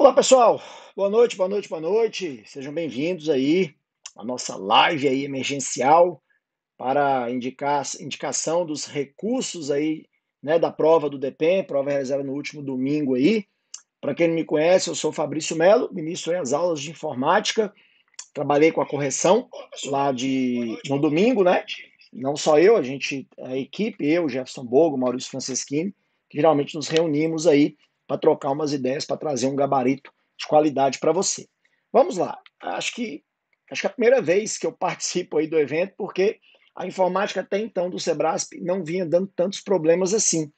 Olá, pessoal. Boa noite, boa noite, boa noite. Sejam bem-vindos aí à nossa live aí emergencial para indicar indicação dos recursos aí, né, da prova do DPEM, prova realizada no último domingo aí. Para quem não me conhece, eu sou Fabrício Melo, ministro das aulas de informática. Trabalhei com a correção lá de no domingo, né? Não só eu, a gente, a equipe, eu, Jefferson Bogo, Maurício Franceschini, que geralmente nos reunimos aí para trocar umas ideias, para trazer um gabarito de qualidade para você. Vamos lá. Acho que acho que é a primeira vez que eu participo aí do evento, porque a informática até então do Sebrasp não vinha dando tantos problemas assim.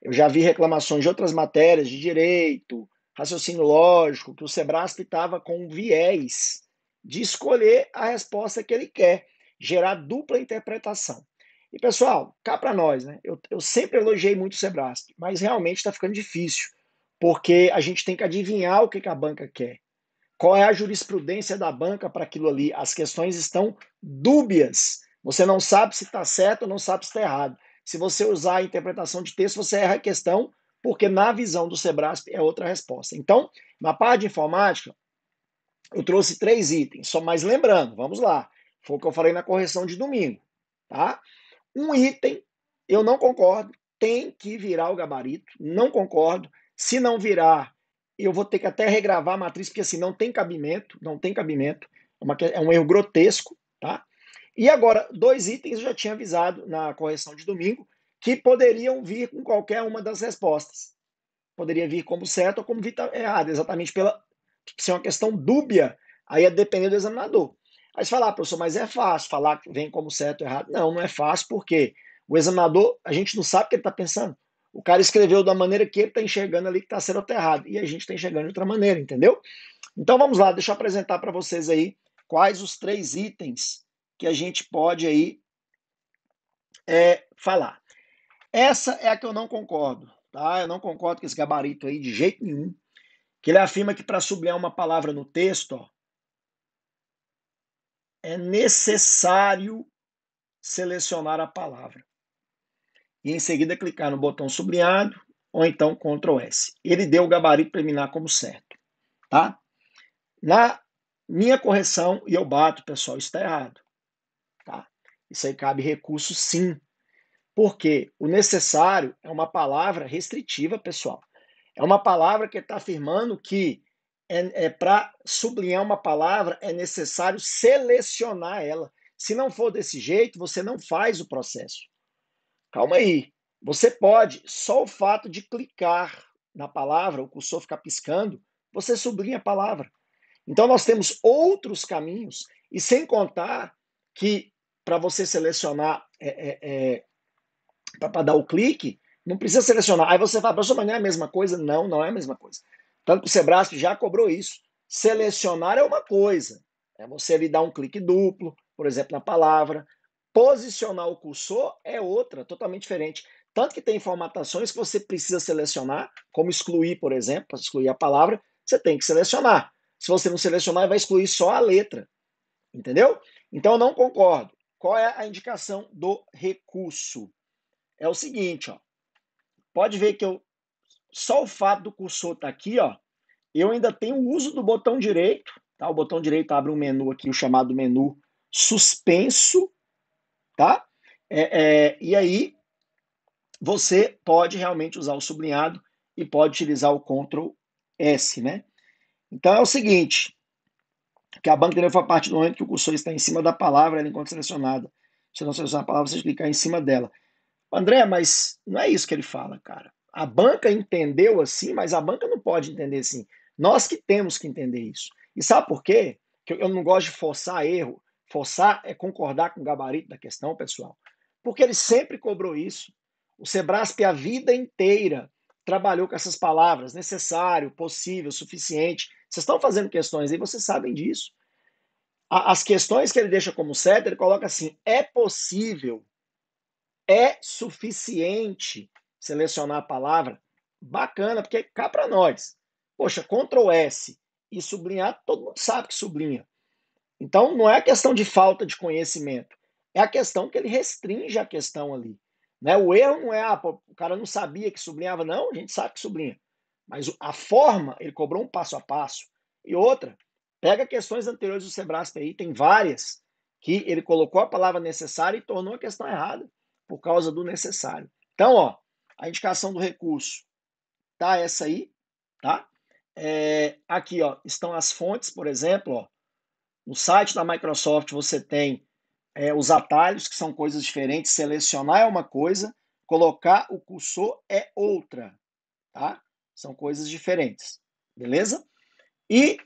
Eu já vi reclamações de outras matérias, de direito, raciocínio lógico, que o Sebrasp estava com viés de escolher a resposta que ele quer, gerar dupla interpretação. E pessoal, cá para nós, né? Eu, eu sempre elogiei muito o Sebrasp, mas realmente está ficando difícil porque a gente tem que adivinhar o que, que a banca quer. Qual é a jurisprudência da banca para aquilo ali? As questões estão dúbias. Você não sabe se está certo ou não sabe se está errado. Se você usar a interpretação de texto, você erra a questão, porque na visão do Sebrasp é outra resposta. Então, na parte de informática, eu trouxe três itens. Só mais lembrando, vamos lá. Foi o que eu falei na correção de domingo, tá? Um item, eu não concordo, tem que virar o gabarito, não concordo. Se não virar, eu vou ter que até regravar a matriz, porque assim, não tem cabimento, não tem cabimento. É, uma, é um erro grotesco, tá? E agora, dois itens eu já tinha avisado na correção de domingo, que poderiam vir com qualquer uma das respostas. Poderia vir como certo ou como errado, exatamente pela ser uma questão dúbia, aí é depender do examinador. Aí você fala, ah, professor, mas é fácil falar que vem como certo ou errado. Não, não é fácil, porque o examinador, a gente não sabe o que ele está pensando. O cara escreveu da maneira que ele está enxergando ali que está certo ou errado. E a gente está enxergando de outra maneira, entendeu? Então vamos lá, deixa eu apresentar para vocês aí quais os três itens que a gente pode aí é, falar. Essa é a que eu não concordo, tá? Eu não concordo com esse gabarito aí de jeito nenhum. Que ele afirma que para sublinhar uma palavra no texto, ó, é necessário selecionar a palavra e em seguida clicar no botão sublinhado ou então Ctrl S. Ele deu o gabarito preliminar como certo, tá? Na minha correção, e eu bato, pessoal, está errado, tá? Isso aí cabe recurso sim, porque o necessário é uma palavra restritiva, pessoal. É uma palavra que está afirmando que é, é para sublinhar uma palavra é necessário selecionar ela. Se não for desse jeito, você não faz o processo. Calma aí. Você pode, só o fato de clicar na palavra, o cursor ficar piscando, você sublinha a palavra. Então nós temos outros caminhos, e sem contar que para você selecionar, é, é, é, para dar o clique, não precisa selecionar. Aí você fala, professor, mas não é a mesma coisa? Não, não é a mesma coisa. Tanto que o Sebrasp já cobrou isso. Selecionar é uma coisa, é você ali dar um clique duplo, por exemplo, na palavra. Posicionar o cursor é outra, totalmente diferente. Tanto que tem formatações que você precisa selecionar, como excluir, por exemplo, para excluir a palavra, você tem que selecionar. Se você não selecionar, vai excluir só a letra. Entendeu? Então eu não concordo. Qual é a indicação do recurso? É o seguinte, ó. Pode ver que eu só o fato do cursor estar tá aqui, ó, eu ainda tenho o uso do botão direito, tá? O botão direito abre um menu aqui, o chamado menu suspenso, tá? É, é, e aí você pode realmente usar o sublinhado e pode utilizar o Ctrl S, né? Então é o seguinte, que a banca entendeu foi a partir do momento que o cursor está em cima da palavra, ela enquanto selecionada. Se não selecionar a palavra, você clicar em cima dela. André, mas não é isso que ele fala, cara. A banca entendeu assim, mas a banca não pode entender assim. Nós que temos que entender isso. E sabe por quê? Que eu não gosto de forçar erro. Forçar é concordar com o gabarito da questão, pessoal. Porque ele sempre cobrou isso. O Sebrasp a vida inteira trabalhou com essas palavras, necessário, possível, suficiente. Vocês estão fazendo questões aí, vocês sabem disso. As questões que ele deixa como certo, ele coloca assim: é possível, é suficiente selecionar a palavra. Bacana, porque cá para nós. Poxa, Ctrl S e sublinhar, todo mundo sabe que sublinha. Então, não é a questão de falta de conhecimento, é a questão que ele restringe a questão ali. Né? O erro não é, ah, pô, o cara não sabia que sublinhava, não, a gente sabe que sublinha. Mas a forma, ele cobrou um passo a passo. E outra, pega questões anteriores do Sebrasp aí, tem várias, que ele colocou a palavra necessário e tornou a questão errada, por causa do necessário. Então, ó, a indicação do recurso tá essa aí, tá? É, aqui, ó, estão as fontes, por exemplo, ó, no site da Microsoft você tem é, os atalhos, que são coisas diferentes. Selecionar é uma coisa, colocar o cursor é outra, tá? São coisas diferentes, beleza? E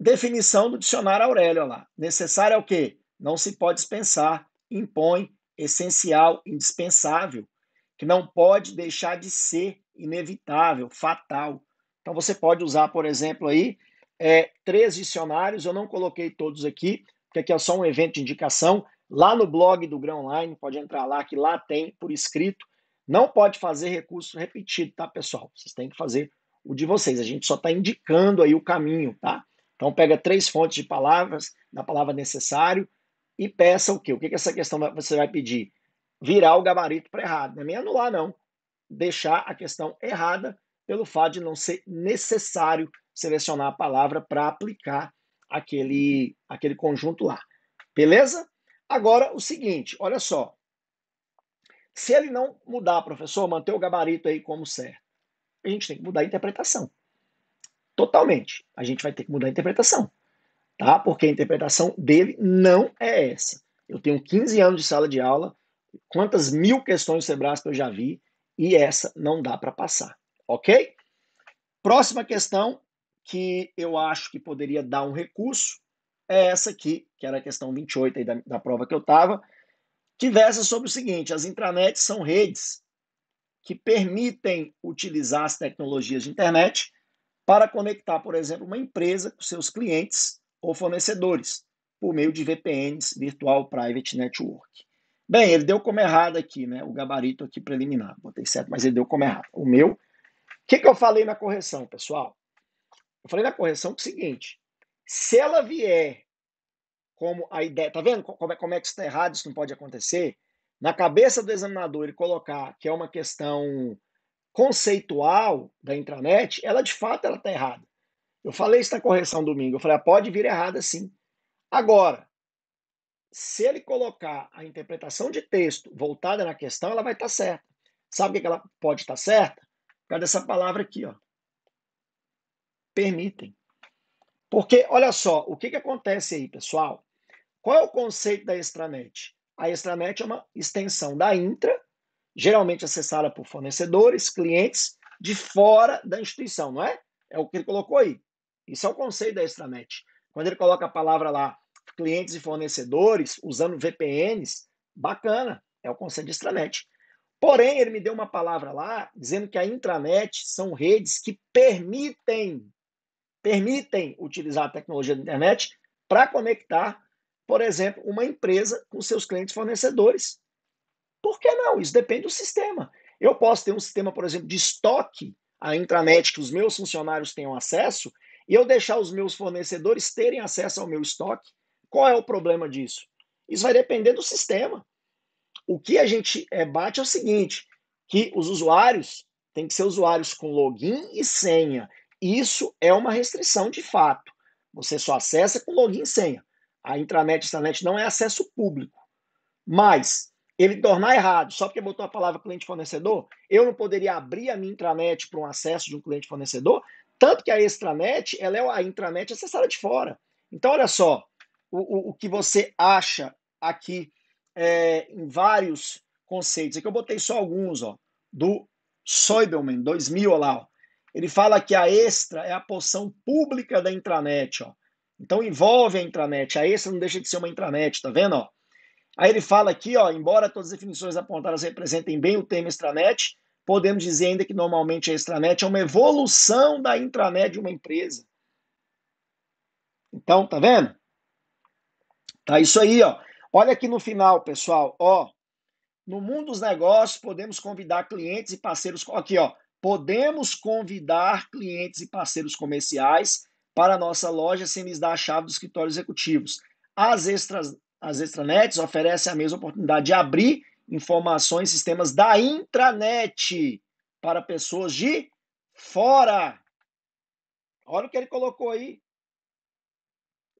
definição do dicionário Aurélio, lá. Necessário é o quê? Não se pode dispensar, impõe, essencial, indispensável, que não pode deixar de ser inevitável, fatal. Então você pode usar, por exemplo, aí é, três dicionários, eu não coloquei todos aqui, porque aqui é só um evento de indicação. Lá no blog do Grão Online, pode entrar lá, que lá tem por escrito. Não pode fazer recurso repetido, tá, pessoal? Vocês têm que fazer o de vocês. A gente só está indicando aí o caminho, tá? Então pega três fontes de palavras, da palavra necessário, e peça o quê? O que, que essa questão você vai pedir? Virar o gabarito para errado. Não é nem anular, não. Deixar a questão errada pelo fato de não ser necessário selecionar a palavra para aplicar aquele, aquele conjunto lá. Beleza? Agora, o seguinte, olha só. Se ele não mudar, professor, manter o gabarito aí como certo, a gente tem que mudar a interpretação. Totalmente. A gente vai ter que mudar a interpretação. Tá? Porque a interpretação dele não é essa. Eu tenho 15 anos de sala de aula, quantas mil questões do Sebrasp eu já vi, e essa não dá para passar. Ok? Próxima questão que eu acho que poderia dar um recurso é essa aqui, que era a questão 28 aí da, da prova que eu estava, que versa sobre o seguinte: as intranets são redes que permitem utilizar as tecnologias de internet para conectar, por exemplo, uma empresa com seus clientes ou fornecedores por meio de VPNs, Virtual Private Network. Bem, ele deu como errado aqui, né? O gabarito aqui preliminar. Botei certo, mas ele deu como errado. O meu. O que, que eu falei na correção, pessoal? Eu falei na correção que é o seguinte: se ela vier como a ideia, tá vendo como é, como é que está errado, isso não pode acontecer? Na cabeça do examinador ele colocar que é uma questão conceitual da intranet, ela de fato ela está errada. Eu falei isso na correção domingo, eu falei, ah, pode vir errada sim. Agora, se ele colocar a interpretação de texto voltada na questão, ela vai estar tá certa. Sabe o que ela pode estar tá certa? Por causa dessa palavra aqui, ó permitem. Porque, olha só, o que, que acontece aí, pessoal? Qual é o conceito da extranet? A extranet é uma extensão da intra, geralmente acessada por fornecedores, clientes, de fora da instituição, não é? É o que ele colocou aí. Isso é o conceito da extranet. Quando ele coloca a palavra lá, clientes e fornecedores, usando VPNs, bacana, é o conceito de extranet. Porém, ele me deu uma palavra lá, dizendo que a intranet são redes que permitem permitem utilizar a tecnologia da internet para conectar, por exemplo, uma empresa com seus clientes fornecedores. Por que não? Isso depende do sistema. Eu posso ter um sistema, por exemplo, de estoque, a intranet, que os meus funcionários tenham acesso, e eu deixar os meus fornecedores terem acesso ao meu estoque. Qual é o problema disso? Isso vai depender do sistema. O que a gente é, bate é o seguinte, que os usuários têm que ser usuários com login e senha isso é uma restrição de fato. Você só acessa com login e senha. A intranet extranet não é acesso público. Mas ele tornar errado só porque botou a palavra cliente fornecedor, eu não poderia abrir a minha intranet para um acesso de um cliente fornecedor, tanto que a extranet, ela é a intranet acessada de fora. Então, olha só, o, o, o que você acha aqui é, em vários conceitos. Aqui eu botei só alguns, ó, do Soibelman, 2000, olha lá, ó. Ele fala que a extra é a porção pública da intranet, ó. Então envolve a intranet. A extra não deixa de ser uma intranet, tá vendo? Ó? Aí ele fala aqui, ó, embora todas as definições apontadas representem bem o tema extranet, podemos dizer ainda que normalmente a extranet é uma evolução da intranet de uma empresa. Então, tá vendo? Tá isso aí, ó. Olha aqui no final, pessoal, ó. No mundo dos negócios, podemos convidar clientes e parceiros. Aqui, ó podemos convidar clientes e parceiros comerciais para a nossa loja sem lhes dar a chave dos escritórios executivos. As, extras, as extranets oferecem a mesma oportunidade de abrir informações e sistemas da intranet para pessoas de Fora! Olha o que ele colocou aí.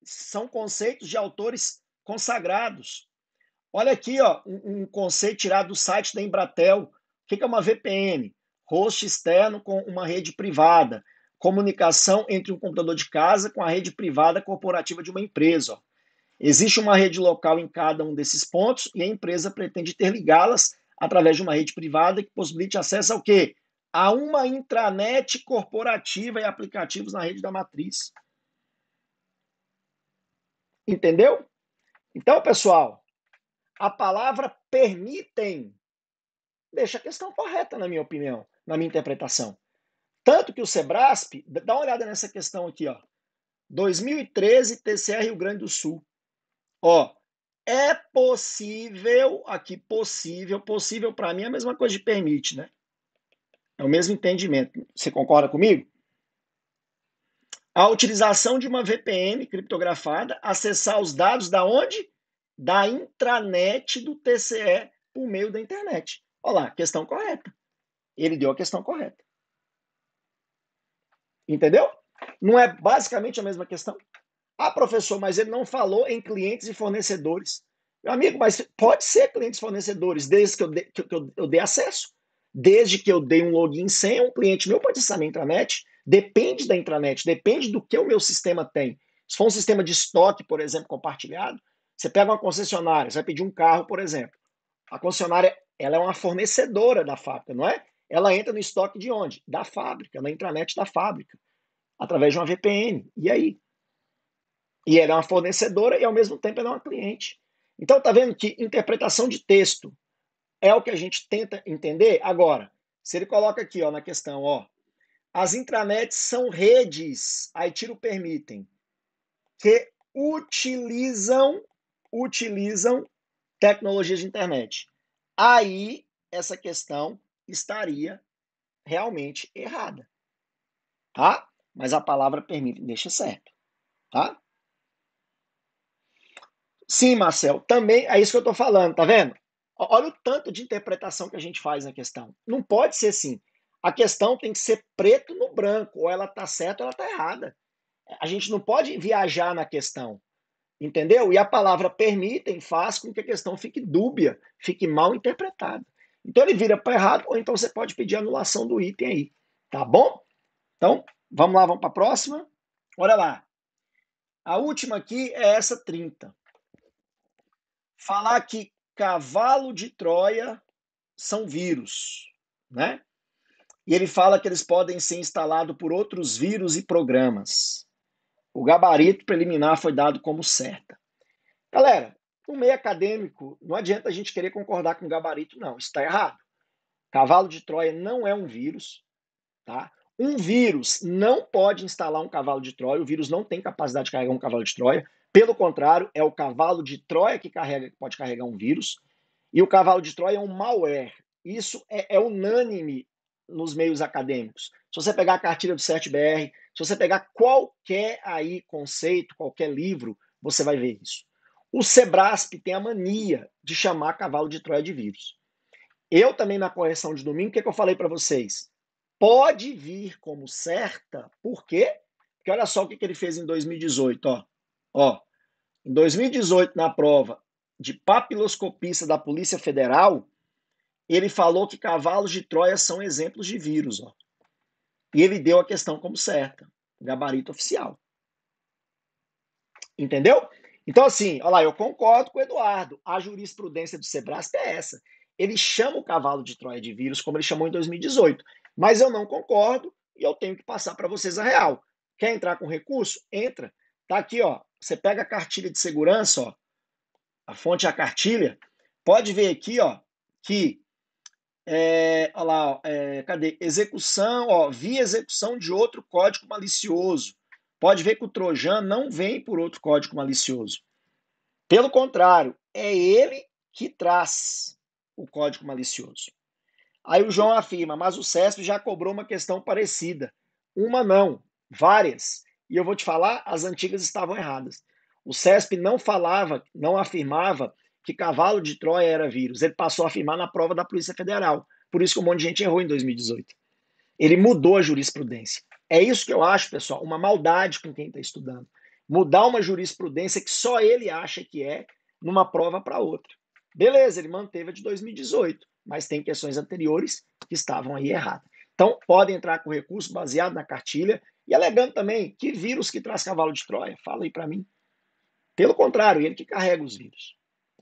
São conceitos de autores consagrados. Olha aqui, ó, um, um conceito tirado do site da Embratel. O que é uma VPN? Host externo com uma rede privada. Comunicação entre um computador de casa com a rede privada corporativa de uma empresa. Ó. Existe uma rede local em cada um desses pontos e a empresa pretende interligá-las através de uma rede privada que possibilite acesso ao quê? A uma intranet corporativa e aplicativos na rede da matriz. Entendeu? Então, pessoal, a palavra permitem deixa a questão correta, na minha opinião, na minha interpretação. Tanto que o Sebrasp, dá uma olhada nessa questão aqui, ó. 2013, TCR Rio Grande do Sul. Ó, é possível, aqui possível, possível para mim é a mesma coisa de permite, né? É o mesmo entendimento. Você concorda comigo? A utilização de uma VPN criptografada, acessar os dados da onde? Da intranet do TCE por meio da internet. Olha lá, questão correta. Ele deu a questão correta. Entendeu? Não é basicamente a mesma questão? Ah, professor, mas ele não falou em clientes e fornecedores. Meu amigo, mas pode ser clientes e fornecedores, desde que eu, dê, que eu, eu dê acesso. Desde que eu dei um login sem um cliente meu pode acessar minha intranet. Depende da intranet, depende do que o meu sistema tem. Se for um sistema de estoque, por exemplo, compartilhado, você pega uma concessionária, você vai pedir um carro, por exemplo. A concessionária ela é uma fornecedora da fábrica, não é? Ela entra no estoque de onde? Da fábrica, na intranet da fábrica, através de uma VPN. E aí? E ela é uma fornecedora e ao mesmo tempo ela é uma cliente. Então tá vendo que interpretação de texto é o que a gente tenta entender agora. Se ele coloca aqui, ó, na questão, ó, as intranets são redes, aí tira o permitem, que utilizam utilizam tecnologias de internet. Aí essa questão estaria realmente errada. Tá? Mas a palavra permite, deixa certo. Tá? Sim, Marcel, também é isso que eu estou falando, tá vendo? Olha o tanto de interpretação que a gente faz na questão. Não pode ser assim. A questão tem que ser preto no branco, ou ela está certa ou ela está errada. A gente não pode viajar na questão, entendeu? E a palavra permitem faz com que a questão fique dúbia, fique mal interpretada. Então ele vira para errado, ou então você pode pedir anulação do item aí, tá bom? Então, vamos lá, vamos para a próxima. Olha lá. A última aqui é essa 30 falar que cavalo de Troia são vírus, né? E ele fala que eles podem ser instalados por outros vírus e programas. O gabarito preliminar foi dado como certa. Galera, no meio acadêmico, não adianta a gente querer concordar com o gabarito, não. Está errado. Cavalo de Troia não é um vírus, tá? Um vírus não pode instalar um cavalo de Troia, o vírus não tem capacidade de carregar um cavalo de Troia. Pelo contrário, é o cavalo de Troia que carrega, pode carregar um vírus, e o cavalo de Troia é um malware. Isso é, é unânime nos meios acadêmicos. Se você pegar a cartilha do CERT-BR, se você pegar qualquer aí conceito, qualquer livro, você vai ver isso. O Sebrasp tem a mania de chamar cavalo de Troia de vírus. Eu também na correção de domingo, o que, é que eu falei para vocês? Pode vir como certa, por quê? Porque olha só o que, que ele fez em 2018, ó. Ó, em 2018, na prova de papiloscopista da Polícia Federal, ele falou que cavalos de Troia são exemplos de vírus. Ó. E ele deu a questão como certa, gabarito oficial. Entendeu? Então, assim, olha lá, eu concordo com o Eduardo. A jurisprudência do Sebrasp é essa. Ele chama o cavalo de Troia de vírus, como ele chamou em 2018. Mas eu não concordo e eu tenho que passar para vocês a real. Quer entrar com recurso? Entra. Tá aqui, ó. Você pega a cartilha de segurança, ó, a fonte é a cartilha, pode ver aqui, ó, que é, olha lá, é, cadê? Execução, ó, via execução de outro código malicioso. Pode ver que o Trojan não vem por outro código malicioso. Pelo contrário, é ele que traz o código malicioso. Aí o João afirma, mas o CESP já cobrou uma questão parecida. Uma não, várias. E eu vou te falar, as antigas estavam erradas. O CESP não falava, não afirmava que cavalo de Troia era vírus. Ele passou a afirmar na prova da Polícia Federal. Por isso que um monte de gente errou em 2018. Ele mudou a jurisprudência. É isso que eu acho, pessoal, uma maldade com quem está estudando. Mudar uma jurisprudência que só ele acha que é numa prova para outra. Beleza, ele manteve a de 2018, mas tem questões anteriores que estavam aí erradas. Então, pode entrar com recurso baseado na cartilha e alegando também que vírus que traz cavalo de Troia. Fala aí para mim. Pelo contrário, ele que carrega os vírus.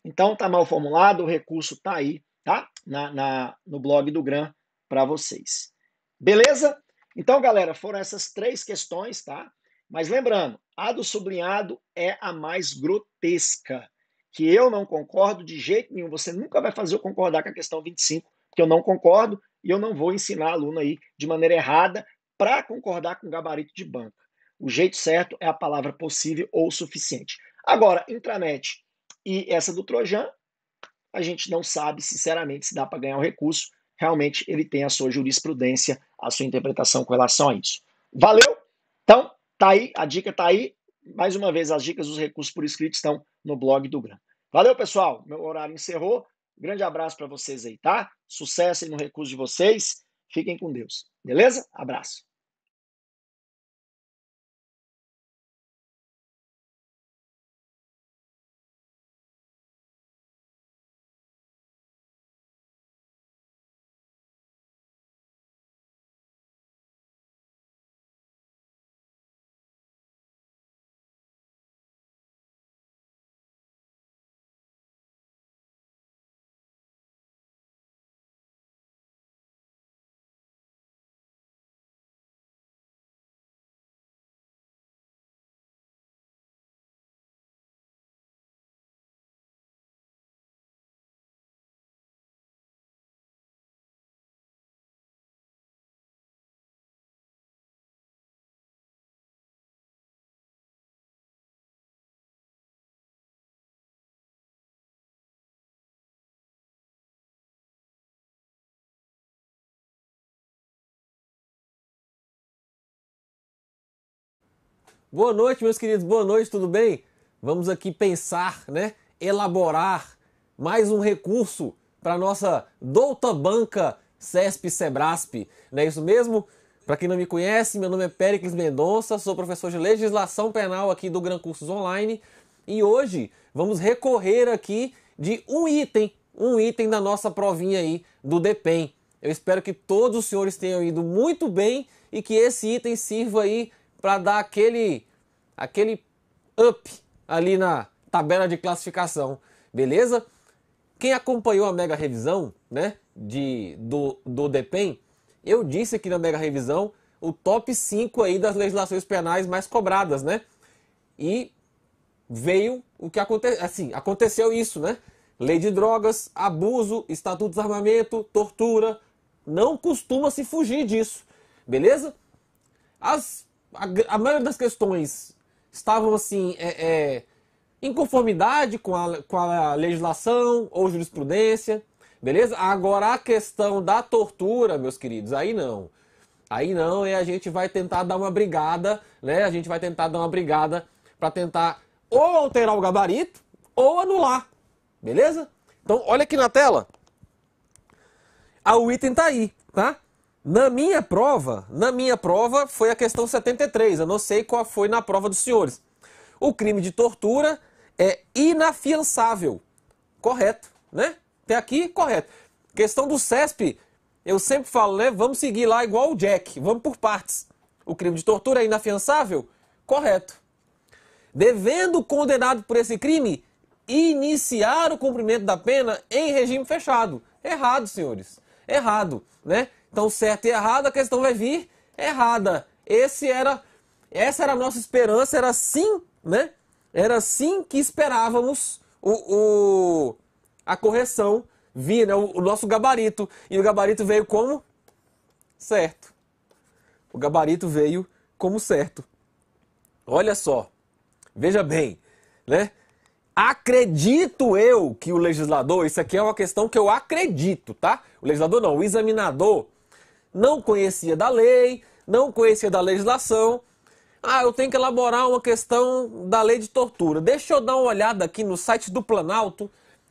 Então, está mal formulado, o recurso está aí, tá? Na, na, no blog do GRAM para vocês. Beleza? Então, galera, foram essas três questões, tá? Mas lembrando, a do sublinhado é a mais grotesca, que eu não concordo de jeito nenhum. Você nunca vai fazer eu concordar com a questão 25, porque eu não concordo e eu não vou ensinar aluno aí de maneira errada para concordar com gabarito de banca. O jeito certo é a palavra possível ou suficiente. Agora, intranet e essa do Trojan, a gente não sabe, sinceramente, se dá para ganhar o recurso. Realmente, ele tem a sua jurisprudência, a sua interpretação com relação a isso. Valeu? Então, tá aí, a dica tá aí. Mais uma vez, as dicas dos recursos por escrito estão no blog do Gran. Valeu, pessoal. Meu horário encerrou. Grande abraço para vocês aí, tá? Sucesso aí no recurso de vocês. Fiquem com Deus. Beleza? Abraço. Boa noite, meus queridos. Boa noite, tudo bem? Vamos aqui pensar, né? Elaborar mais um recurso para nossa douta banca CESP Sebrasp. Não é isso mesmo? Para quem não me conhece, meu nome é Péricles Mendonça, sou professor de legislação penal aqui do Gran Cursos Online e hoje vamos recorrer aqui de um item, um item da nossa provinha aí do DEPEN. Eu espero que todos os senhores tenham ido muito bem e que esse item sirva aí para dar aquele aquele up ali na tabela de classificação, beleza? Quem acompanhou a mega revisão, né, de do do DEPEN, eu disse aqui na mega revisão o top 5 aí das legislações penais mais cobradas, né? E veio o que aconteceu, assim, aconteceu isso, né? Lei de drogas, abuso, estatuto de desarmamento, tortura, não costuma se fugir disso, beleza? As, a, a maioria das questões estavam assim é, é, em conformidade com a, com a legislação ou jurisprudência, beleza? Agora a questão da tortura, meus queridos, aí não. Aí não, e a gente vai tentar dar uma brigada, né? A gente vai tentar dar uma brigada para tentar ou alterar o gabarito ou anular, beleza? Então, olha aqui na tela. Ah, o item tá aí, tá? Na minha prova, na minha prova foi a questão 73. Eu não sei qual foi na prova dos senhores. O crime de tortura é inafiançável. Correto, né? Até aqui, correto. Questão do CESP, eu sempre falo, né? Vamos seguir lá igual o Jack, vamos por partes. O crime de tortura é inafiançável? Correto. Devendo o condenado por esse crime iniciar o cumprimento da pena em regime fechado. Errado, senhores. Errado, né? Então, certo e errado, a questão vai vir errada. Esse era, essa era a nossa esperança, era assim, né? Era assim que esperávamos o, o a correção vir, né? O, o nosso gabarito. E o gabarito veio como? Certo. O gabarito veio como certo. Olha só. Veja bem, né? Acredito eu que o legislador, isso aqui é uma questão que eu acredito, tá? O legislador não, o examinador não conhecia da lei, não conhecia da legislação. Ah, eu tenho que elaborar uma questão da lei de tortura. Deixa eu dar uma olhada aqui no site do Planalto,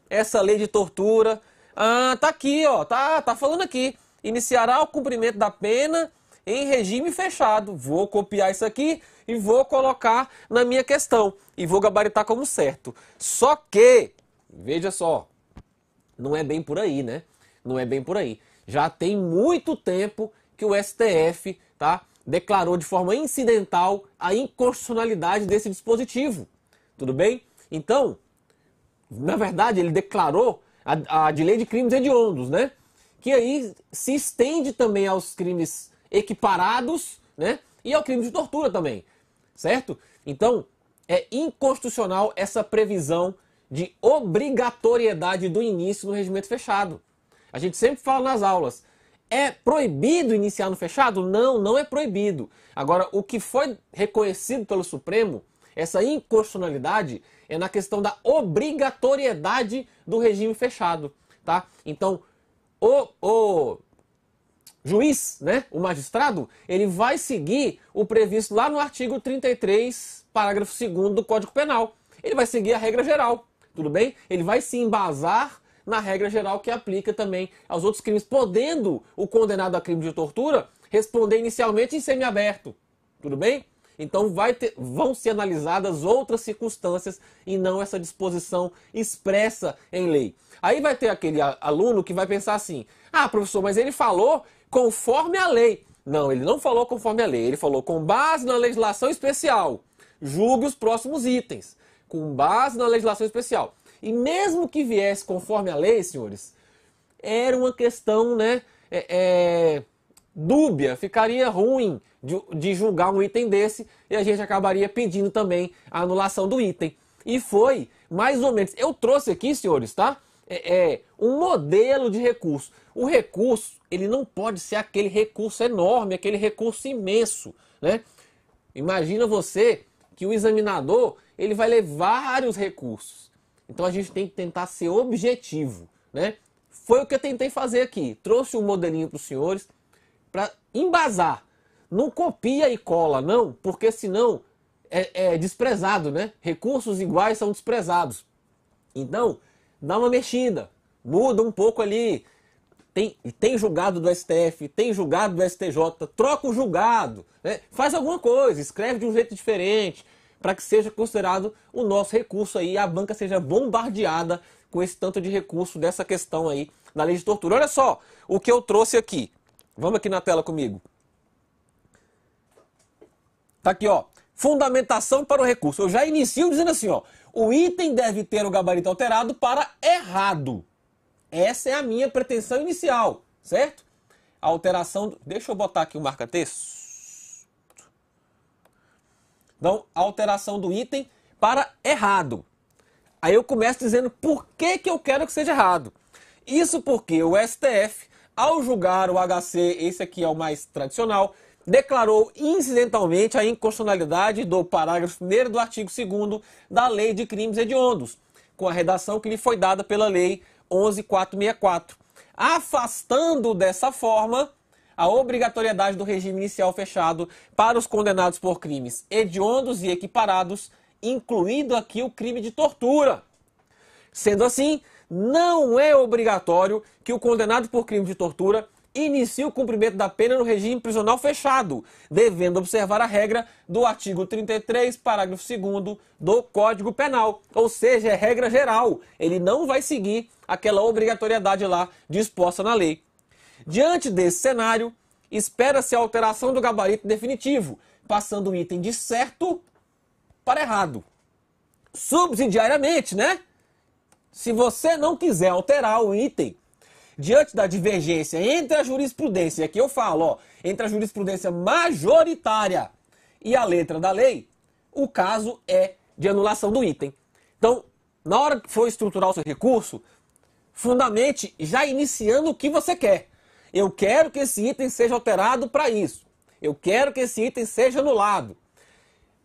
essa lei de tortura. Ah, tá aqui, ó, tá, tá falando aqui. Iniciará o cumprimento da pena em regime fechado. Vou copiar isso aqui e vou colocar na minha questão e vou gabaritar como certo. Só que, veja só, não é bem por aí, né? Não é bem por aí. Já tem muito tempo que o STF, tá, declarou de forma incidental a inconstitucionalidade desse dispositivo. Tudo bem? Então, na verdade, ele declarou a, a de lei de crimes hediondos, né? Que aí se estende também aos crimes equiparados, né? E ao crime de tortura também, certo? Então, é inconstitucional essa previsão de obrigatoriedade do início no regimento fechado. A gente sempre fala nas aulas, é proibido iniciar no fechado? Não, não é proibido. Agora, o que foi reconhecido pelo Supremo, essa inconstitucionalidade, é na questão da obrigatoriedade do regime fechado, tá? Então, o, o juiz, né, o magistrado, ele vai seguir o previsto lá no artigo 33, parágrafo 2 do Código Penal. Ele vai seguir a regra geral, tudo bem? Ele vai se embasar na regra geral que aplica também aos outros crimes, podendo o condenado a crime de tortura responder inicialmente em semiaberto, tudo bem? Então ter, vão ser analisadas outras circunstâncias e não essa disposição expressa em lei. Aí vai ter aquele aluno que vai pensar assim: ah, professor, mas ele falou conforme a lei. Não, ele não falou conforme a lei, ele falou com base na legislação especial. Julgue os próximos itens. Com base na legislação especial. E mesmo que viesse conforme a lei, senhores, era uma questão, né? É, é, dúbia, ficaria ruim de, de julgar um item desse e a gente acabaria pedindo também a anulação do item. E foi mais ou menos. Eu trouxe aqui, senhores, tá? É, é, um modelo de recurso. O recurso, ele não pode ser aquele recurso enorme, aquele recurso imenso, né? Imagina você que o examinador, ele vai ler vários recursos. Então a gente tem que tentar ser objetivo, né? Foi o que eu tentei fazer aqui. Trouxe um modelinho para os senhores para embasar não copia e cola, não, porque senão é, é desprezado, né? Recursos iguais são desprezados. Então, dá uma mexida, muda um pouco ali. Tem, tem julgado do STF, tem julgado do STJ, troca o julgado, né? faz alguma coisa, escreve de um jeito diferente, para que seja considerado o nosso recurso aí, a banca seja bombardeada com esse tanto de recurso dessa questão aí na lei de tortura. Olha só o que eu trouxe aqui. Vamos aqui na tela comigo. Tá aqui, ó. Fundamentação para o recurso. Eu já inicio dizendo assim, ó. O item deve ter o gabarito alterado para errado. Essa é a minha pretensão inicial, certo? A alteração. Deixa eu botar aqui o marca-texto. Então, alteração do item para errado. Aí eu começo dizendo por que, que eu quero que seja errado. Isso porque o STF, ao julgar o HC, esse aqui é o mais tradicional, declarou incidentalmente a inconstitucionalidade do parágrafo 1 do artigo 2 da Lei de Crimes Hediondos, com a redação que lhe foi dada pela Lei 11464, afastando dessa forma a obrigatoriedade do regime inicial fechado para os condenados por crimes hediondos e equiparados, incluído aqui o crime de tortura. Sendo assim, não é obrigatório que o condenado por crime de tortura inicia o cumprimento da pena no regime prisional fechado, devendo observar a regra do artigo 33, parágrafo 2 do Código Penal. Ou seja, é regra geral. Ele não vai seguir aquela obrigatoriedade lá disposta na lei. Diante desse cenário, espera-se a alteração do gabarito definitivo, passando o item de certo para errado. Subsidiariamente, né? Se você não quiser alterar o item diante da divergência entre a jurisprudência, aqui eu falo, ó, entre a jurisprudência majoritária e a letra da lei, o caso é de anulação do item. Então, na hora que for estruturar o seu recurso, fundamente já iniciando o que você quer. Eu quero que esse item seja alterado para isso. Eu quero que esse item seja anulado.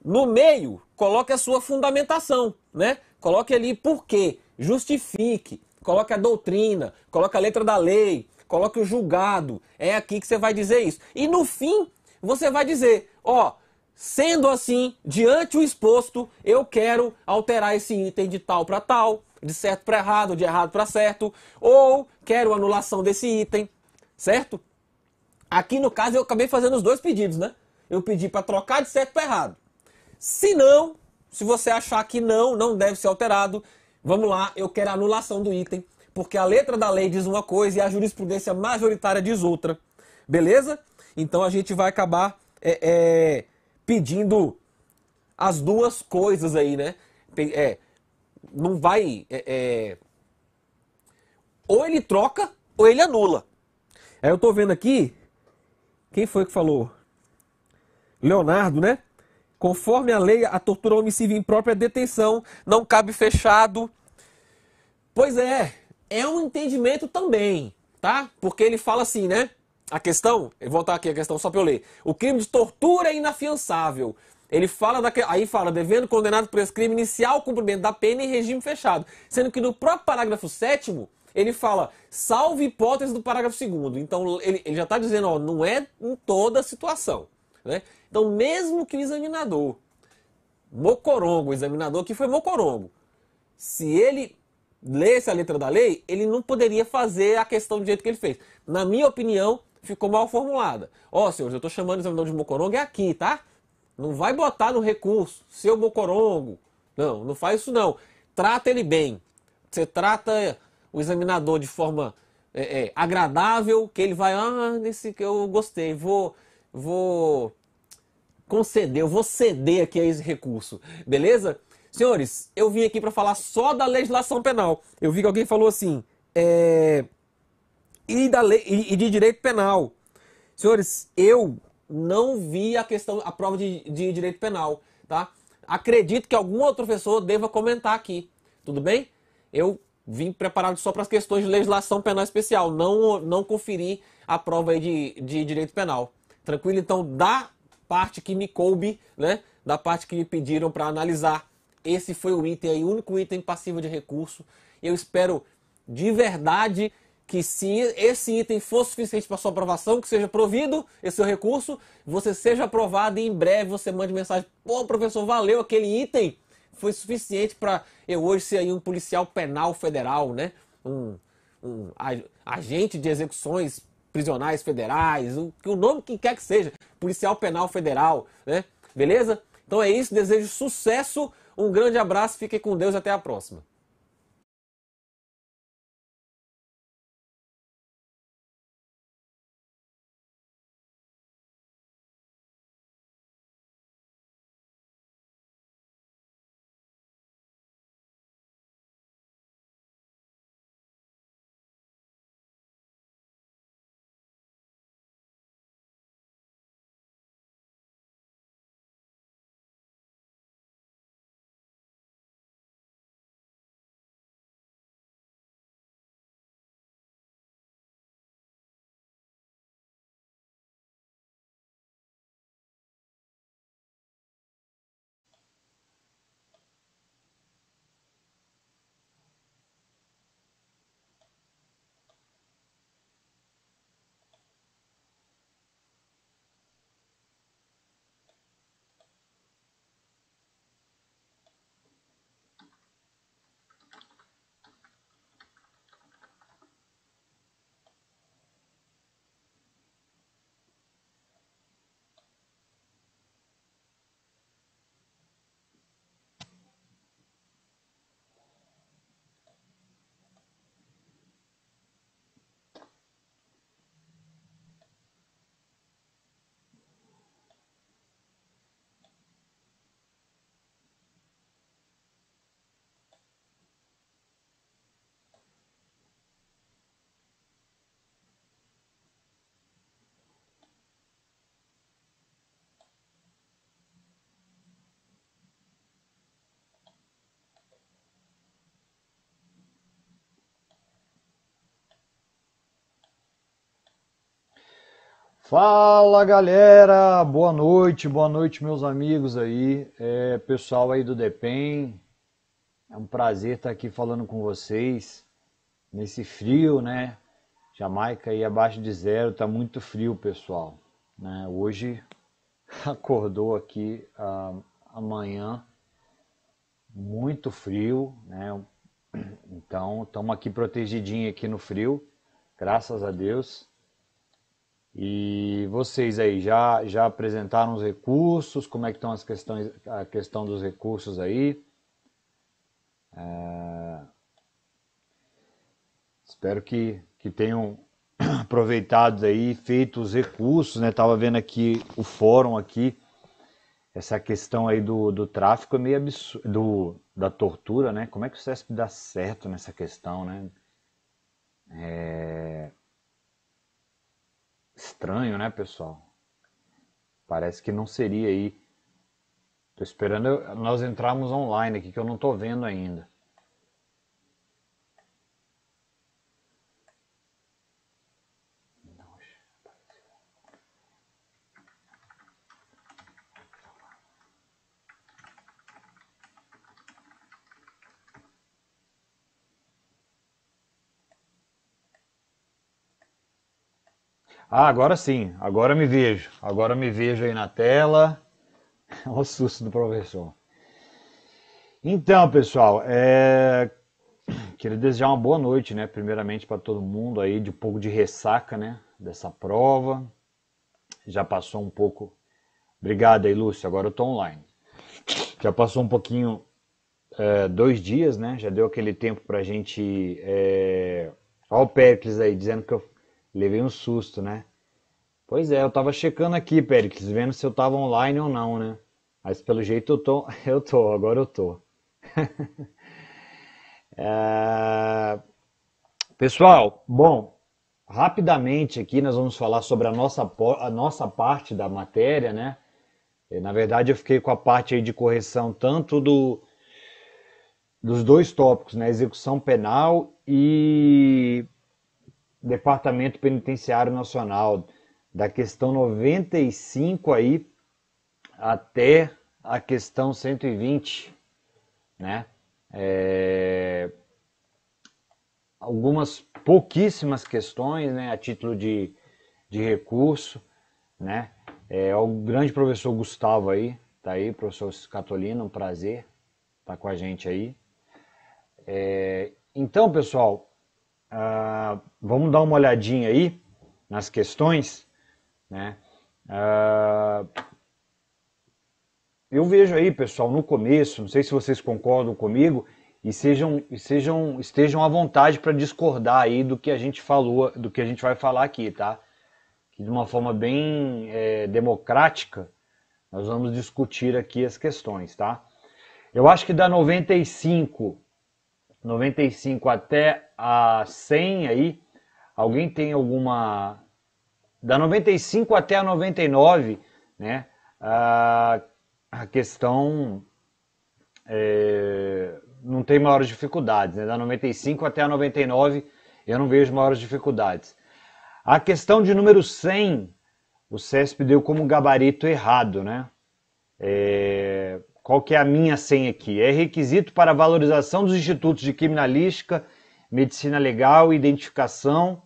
No meio, coloque a sua fundamentação, né? Coloque ali por quê, justifique coloque a doutrina, coloque a letra da lei, coloque o julgado. É aqui que você vai dizer isso. E no fim, você vai dizer, ó, sendo assim, diante o exposto, eu quero alterar esse item de tal para tal, de certo para errado, de errado para certo, ou quero anulação desse item, certo? Aqui no caso eu acabei fazendo os dois pedidos, né? Eu pedi para trocar de certo para errado. Se não, se você achar que não, não deve ser alterado, vamos lá, eu quero a anulação do item, porque a letra da lei diz uma coisa e a jurisprudência majoritária diz outra. Beleza? Então a gente vai acabar é, é, pedindo as duas coisas aí, né? É, não vai. É, é, ou ele troca ou ele anula. Aí eu tô vendo aqui. Quem foi que falou? Leonardo, né? Conforme a lei, a tortura homicida imprópria é detenção, não cabe fechado. Pois é, é um entendimento também, tá? Porque ele fala assim, né? A questão, vou voltar aqui a questão só para eu ler. O crime de tortura é inafiançável. Ele fala daquele, aí fala, devendo condenado por esse crime iniciar o cumprimento da pena em regime fechado. Sendo que no próprio parágrafo 7 ele fala, salve hipótese do parágrafo 2 Então ele, ele já está dizendo, ó, não é em toda a situação. Né? Então, mesmo que o examinador, Mocorongo, o examinador que foi Mocorongo, se ele lesse a letra da lei, ele não poderia fazer a questão do jeito que ele fez. Na minha opinião, ficou mal formulada. Ó, oh, senhores, eu estou chamando o examinador de Mocorongo, é aqui, tá? Não vai botar no recurso, seu Mocorongo. Não, não faz isso não. Trata ele bem. Você trata o examinador de forma é, é, agradável, que ele vai, ah, nesse que eu gostei, vou, vou conceder, eu vou ceder aqui a esse recurso, beleza? Senhores, eu vim aqui para falar só da legislação penal. Eu vi que alguém falou assim, é, e, da lei, e, e de direito penal. Senhores, eu não vi a questão, a prova de, de direito penal, tá? Acredito que algum outro professor deva comentar aqui, tudo bem? Eu vim preparado só para as questões de legislação penal especial, não, não conferi a prova de, de direito penal. Tranquilo? Então, da parte que me coube, né? Da parte que me pediram para analisar, esse foi o item aí, o único item passivo de recurso. Eu espero de verdade que se esse item for suficiente para sua aprovação, que seja provido esse seu recurso, você seja aprovado e em breve você mande mensagem, pô professor, valeu aquele item, foi suficiente para eu hoje ser aí um policial penal federal, né? Um, um agente de execuções prisionais federais, o, o nome que quer que seja, policial penal federal, né? Beleza? Então é isso, desejo sucesso, um grande abraço, fique com Deus até a próxima. Fala galera, boa noite, boa noite meus amigos aí, é, pessoal aí do DEPEN, é um prazer estar aqui falando com vocês nesse frio, né? Jamaica aí abaixo de zero, tá muito frio pessoal, né? Hoje acordou aqui uh, amanhã muito frio, né? Então estamos aqui protegidinho aqui no frio, graças a Deus. E vocês aí já já apresentaram os recursos? Como é que estão as questões a questão dos recursos aí? É... Espero que, que tenham aproveitado aí, feito os recursos, né? Tava vendo aqui o fórum aqui, essa questão aí do, do tráfico é meio absurdo, do, da tortura, né? Como é que o CESP dá certo nessa questão, né? É... Estranho, né, pessoal? Parece que não seria aí. Tô esperando nós entrarmos online aqui, que eu não tô vendo ainda. Ah, agora sim, agora me vejo. Agora me vejo aí na tela. O susto do professor. Então, pessoal, é... queria desejar uma boa noite, né? Primeiramente para todo mundo aí, de um pouco de ressaca, né? Dessa prova. Já passou um pouco. Obrigado aí, Lúcio. Agora eu tô online. Já passou um pouquinho, é, dois dias, né? Já deu aquele tempo pra gente. É... Olha o Pericles aí, dizendo que eu Levei um susto, né? Pois é, eu tava checando aqui, Pericles, vendo se eu tava online ou não, né? Mas pelo jeito eu tô, eu tô, agora eu tô. é... Pessoal, bom, rapidamente aqui nós vamos falar sobre a nossa, a nossa parte da matéria, né? Na verdade, eu fiquei com a parte aí de correção tanto do, dos dois tópicos, né? Execução penal e Departamento Penitenciário Nacional, da questão 95 aí até a questão 120, né? É... Algumas pouquíssimas questões, né, a título de, de recurso, né? É, o grande professor Gustavo aí, tá aí, professor Catolino, um prazer estar tá com a gente aí. É, então, pessoal, Uh, vamos dar uma olhadinha aí nas questões, né? Uh, eu vejo aí, pessoal, no começo, não sei se vocês concordam comigo, e sejam, sejam estejam à vontade para discordar aí do que a gente falou, do que a gente vai falar aqui, tá? Que de uma forma bem é, democrática, nós vamos discutir aqui as questões, tá? Eu acho que da 95 95 até a 100 aí, alguém tem alguma da 95 até a 99, né? A, a questão é, não tem maiores dificuldades, né? Da 95 até a 99 eu não vejo maiores dificuldades. A questão de número 100, o CESP deu como gabarito errado, né? É, qual que é a minha senha aqui? É requisito para valorização dos institutos de criminalística, medicina legal, identificação,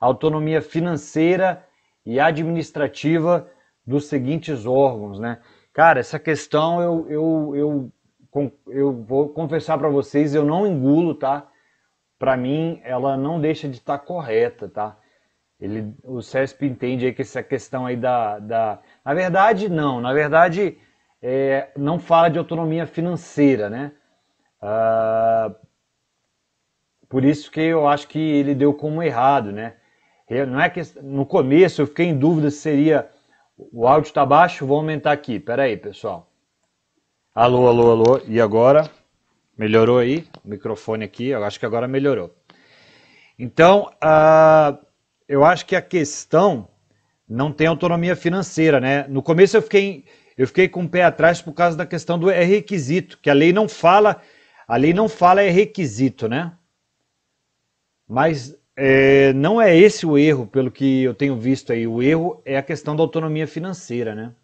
autonomia financeira e administrativa dos seguintes órgãos, né? Cara, essa questão eu, eu, eu, eu vou confessar para vocês, eu não engulo, tá? Para mim, ela não deixa de estar correta, tá? Ele, o CESP entende aí que essa questão aí da, da... Na verdade, não. Na verdade, é, não fala de autonomia financeira, né? Ah, por isso que eu acho que ele deu como errado, né? Não é que no começo eu fiquei em dúvida se seria o áudio está baixo, vou aumentar aqui. Pera aí, pessoal. Alô, alô, alô. E agora? Melhorou aí? O microfone aqui, eu acho que agora melhorou. Então, uh, eu acho que a questão não tem autonomia financeira, né? No começo eu fiquei eu fiquei com o pé atrás por causa da questão do é requisito, que a lei não fala, a lei não fala é requisito, né? Mas é, não é esse o erro, pelo que eu tenho visto aí. O erro é a questão da autonomia financeira, né?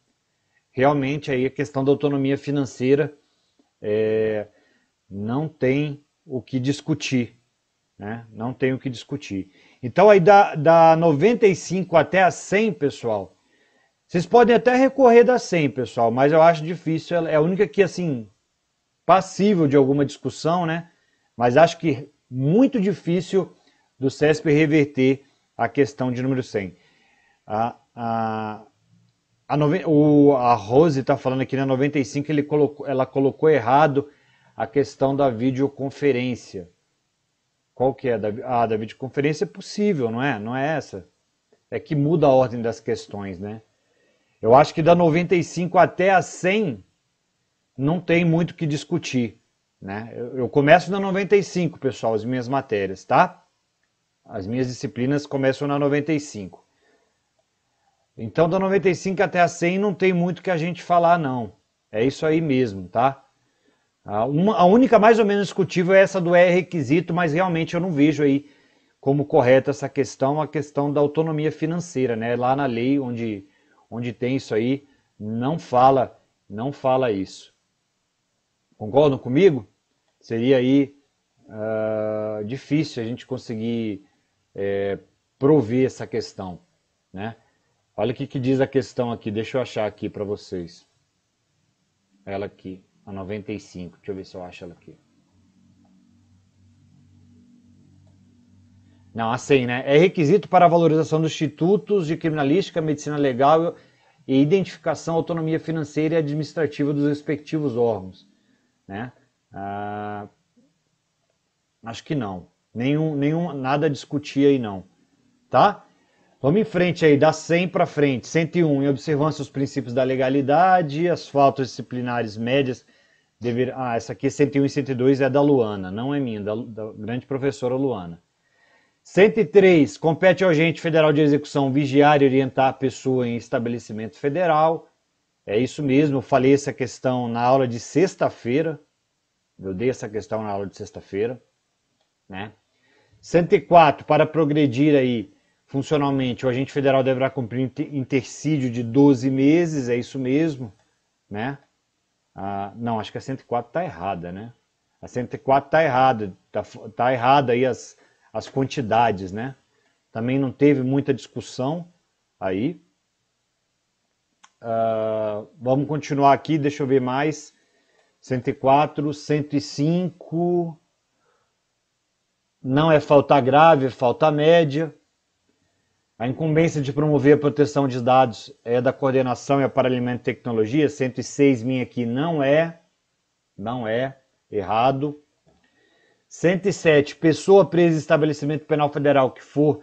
Realmente aí a questão da autonomia financeira é, não tem o que discutir, né? Não tem o que discutir. Então aí da, da 95 até a 100, pessoal, vocês podem até recorrer da 100, pessoal, mas eu acho difícil. É a única que, assim, passível de alguma discussão, né? Mas acho que muito difícil do CESP reverter a questão de número 100. A, a, a, nove, o, a Rose está falando aqui na 95, ele colocou, ela colocou errado a questão da videoconferência. Qual que é? Da, ah, da videoconferência é possível, não é? Não é essa? É que muda a ordem das questões, né? Eu acho que da 95 até a 100 não tem muito o que discutir. Né? Eu, eu começo na 95, pessoal, as minhas matérias, tá? As minhas disciplinas começam na 95. Então, da 95 até a 100 não tem muito que a gente falar, não. É isso aí mesmo, tá? A, uma, a única mais ou menos discutível é essa do é requisito, mas realmente eu não vejo aí como correta essa questão, a questão da autonomia financeira, né? Lá na lei onde onde tem isso aí, não fala, não fala isso. Concordam comigo? Seria aí uh, difícil a gente conseguir é, prover essa questão, né? Olha o que, que diz a questão aqui, deixa eu achar aqui para vocês. Ela aqui, a 95, deixa eu ver se eu acho ela aqui. Não, assim, né? É requisito para a valorização dos institutos de criminalística, medicina legal e identificação, autonomia financeira e administrativa dos respectivos órgãos, né? Ah, acho que não. Nenhum, nenhum, nada a discutir aí não, tá? Vamos em frente aí, da 100 para frente. 101, em observância aos princípios da legalidade, as faltas disciplinares médias dever... Ah, essa aqui 101 e 102 é da Luana, não é minha, da, da grande professora Luana. 103. Compete ao agente federal de execução vigiar e orientar a pessoa em estabelecimento federal. É isso mesmo, eu falei essa questão na aula de sexta-feira. Eu dei essa questão na aula de sexta-feira. Né? 104. Para progredir aí funcionalmente, o agente federal deverá cumprir intercídio de 12 meses, é isso mesmo. Né? Ah, não, acho que a 104 está errada, né? A 104 está errada, está tá errada aí as as quantidades, né? Também não teve muita discussão aí. Uh, vamos continuar aqui, deixa eu ver mais. 104, 105. Não é falta grave, é falta média. A incumbência de promover a proteção de dados é da coordenação e aparelhamento de tecnologia. 106 minha aqui não é. Não é. Errado. 107. Pessoa presa em estabelecimento penal federal que for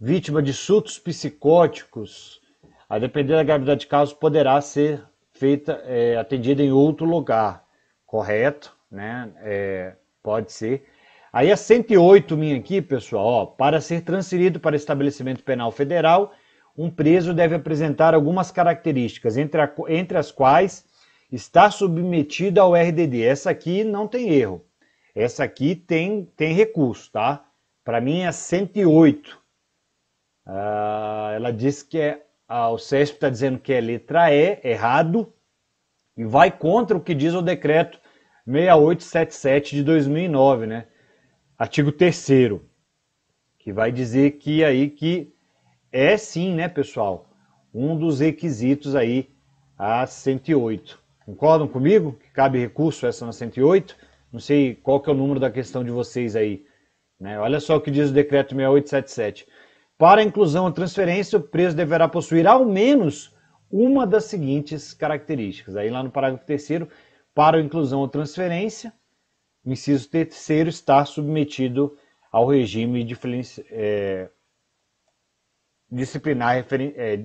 vítima de surtos psicóticos, a depender da gravidade de caso, poderá ser feita, é, atendida em outro lugar. Correto, né? É, pode ser. Aí a 108 minha aqui, pessoal, ó, para ser transferido para estabelecimento penal federal, um preso deve apresentar algumas características, entre, a, entre as quais está submetido ao RDD. Essa aqui não tem erro. Essa aqui tem, tem recurso, tá? Para mim é 108. Ah, ela diz que é, ah, o CESP está dizendo que é letra E, errado, e vai contra o que diz o decreto 6877 de 2009, né? Artigo 3 que vai dizer que aí que é sim, né, pessoal, um dos requisitos aí a 108. Concordam comigo que cabe recurso essa na 108? Não sei qual que é o número da questão de vocês aí. Né? Olha só o que diz o decreto 6877. Para a inclusão ou transferência, o preso deverá possuir ao menos uma das seguintes características. Aí lá no parágrafo terceiro, para a inclusão ou transferência, o inciso terceiro está submetido ao regime de, é, disciplinar é,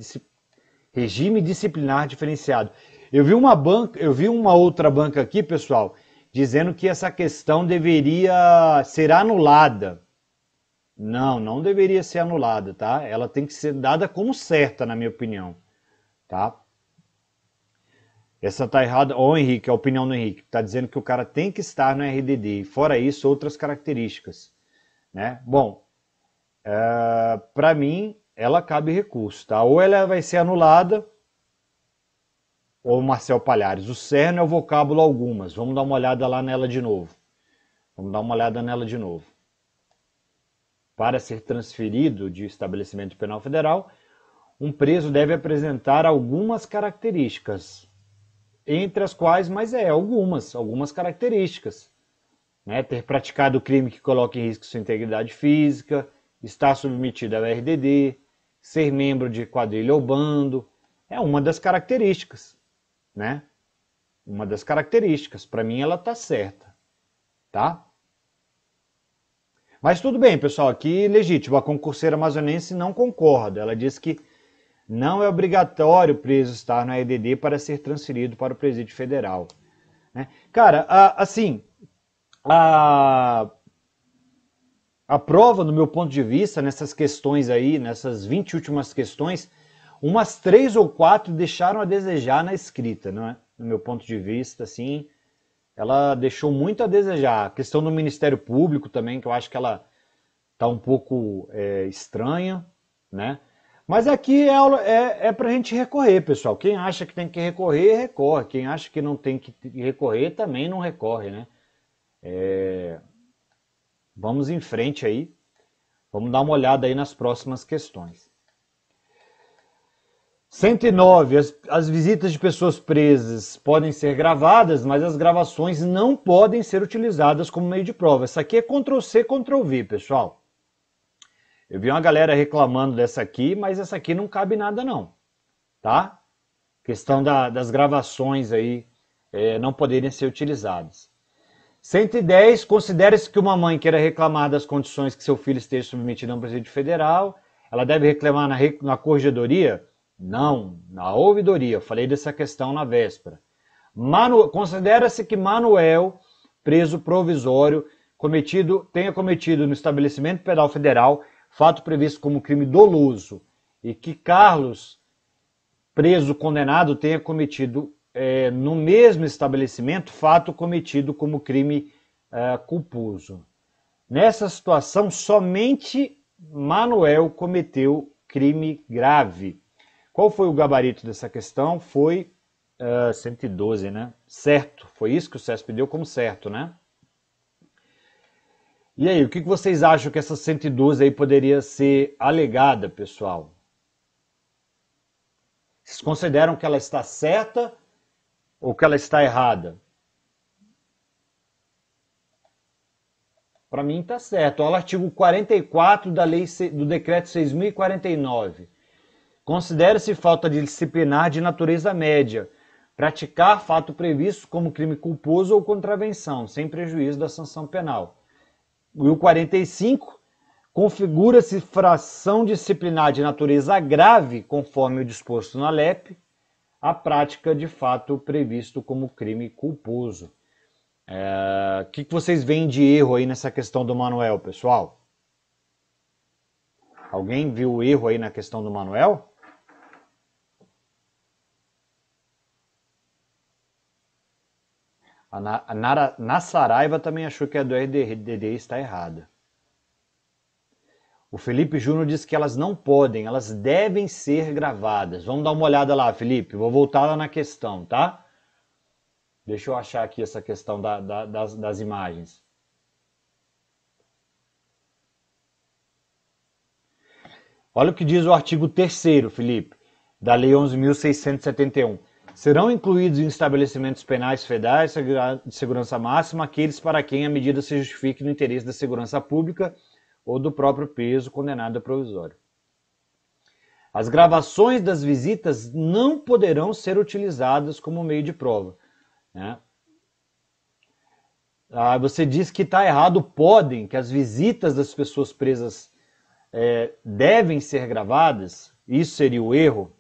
regime disciplinar diferenciado. Eu vi uma banca, eu vi uma outra banca aqui, pessoal, dizendo que essa questão deveria ser anulada. Não, não deveria ser anulada, tá? Ela tem que ser dada como certa, na minha opinião, tá? Essa tá errada. Ó, oh, Henrique, a opinião do Henrique, tá dizendo que o cara tem que estar no RDD. E fora isso, outras características, né? Bom, é, para mim, ela cabe recurso, tá? Ou ela vai ser anulada, ou Marcel Palhares. O cerno é o vocábulo algumas. Vamos dar uma olhada lá nela de novo. Vamos dar uma olhada nela de novo. Para ser transferido de estabelecimento penal federal, um preso deve apresentar algumas características, entre as quais, mas é algumas, algumas características. Né? Ter praticado crime que coloque em risco sua integridade física, estar submetido ao RDD, ser membro de quadrilha ou bando. É uma das características, né? Uma das características. Para mim, ela tá certa, tá? Mas tudo bem, pessoal, aqui legítimo. A concurseira amazonense não concorda. Ela diz que não é obrigatório o preso estar na EDD para ser transferido para o presídio federal. Né? Cara, assim, a, a prova, no meu ponto de vista, nessas questões aí, nessas 20 últimas questões, umas três ou quatro deixaram a desejar na escrita, não é? no meu ponto de vista, assim, ela deixou muito a desejar. A questão do Ministério Público também, que eu acho que ela está um pouco é, estranha, né? Mas aqui é, é, é para a gente recorrer, pessoal. Quem acha que tem que recorrer, recorre. Quem acha que não tem que recorrer, também não recorre, né? É... Vamos em frente aí. Vamos dar uma olhada aí nas próximas questões. 109. As, as visitas de pessoas presas podem ser gravadas, mas as gravações não podem ser utilizadas como meio de prova. Isso aqui é Ctrl-C, Ctrl-V, pessoal. Eu vi uma galera reclamando dessa aqui, mas essa aqui não cabe nada não, tá? Questão da, das gravações aí é, não poderem ser utilizadas. 110. Considera-se que uma mãe queira reclamar das condições que seu filho esteja submetido a um presídio federal. Ela deve reclamar na, na corregedoria não, na ouvidoria. Eu falei dessa questão na véspera. Considera-se que Manuel, preso provisório, cometido, tenha cometido no estabelecimento penal federal fato previsto como crime doloso e que Carlos, preso condenado, tenha cometido é, no mesmo estabelecimento fato cometido como crime é, culposo. Nessa situação, somente Manuel cometeu crime grave qual foi o gabarito dessa questão? Foi uh, eh, 112, né? Certo. Foi isso que o CESP deu como certo, né? E aí, o que vocês acham que essa 112 aí poderia ser alegada, pessoal? Vocês consideram que ela está certa ou que ela está errada? Para mim está certo. Olha o artigo 44 da lei do decreto 6049 Considera-se falta disciplinar de natureza média, praticar fato previsto como crime culposo ou contravenção, sem prejuízo da sanção penal. E o 45 configura-se fração disciplinar de natureza grave, conforme o disposto na LEP, a prática de fato previsto como crime culposo. O é, que, que vocês veem de erro aí nessa questão do Manuel, pessoal? Alguém viu o erro aí na questão do Manuel? A, Na, a Nara, Nassaraiva também achou que a do RDD está errada. O Felipe Júnior disse que elas não podem, elas devem ser gravadas. Vamos dar uma olhada lá, Felipe. Vou voltar lá na questão, tá? Deixa eu achar aqui essa questão da, da, das, das imagens. Olha o que diz o artigo 3 Felipe, da Lei 11.671. Serão incluídos em estabelecimentos penais federais de segurança máxima aqueles para quem a medida se justifique no interesse da segurança pública ou do próprio peso condenado a provisório. As gravações das visitas não poderão ser utilizadas como meio de prova. Né? Ah, você diz que está errado, podem, que as visitas das pessoas presas é, devem ser gravadas. Isso seria o erro?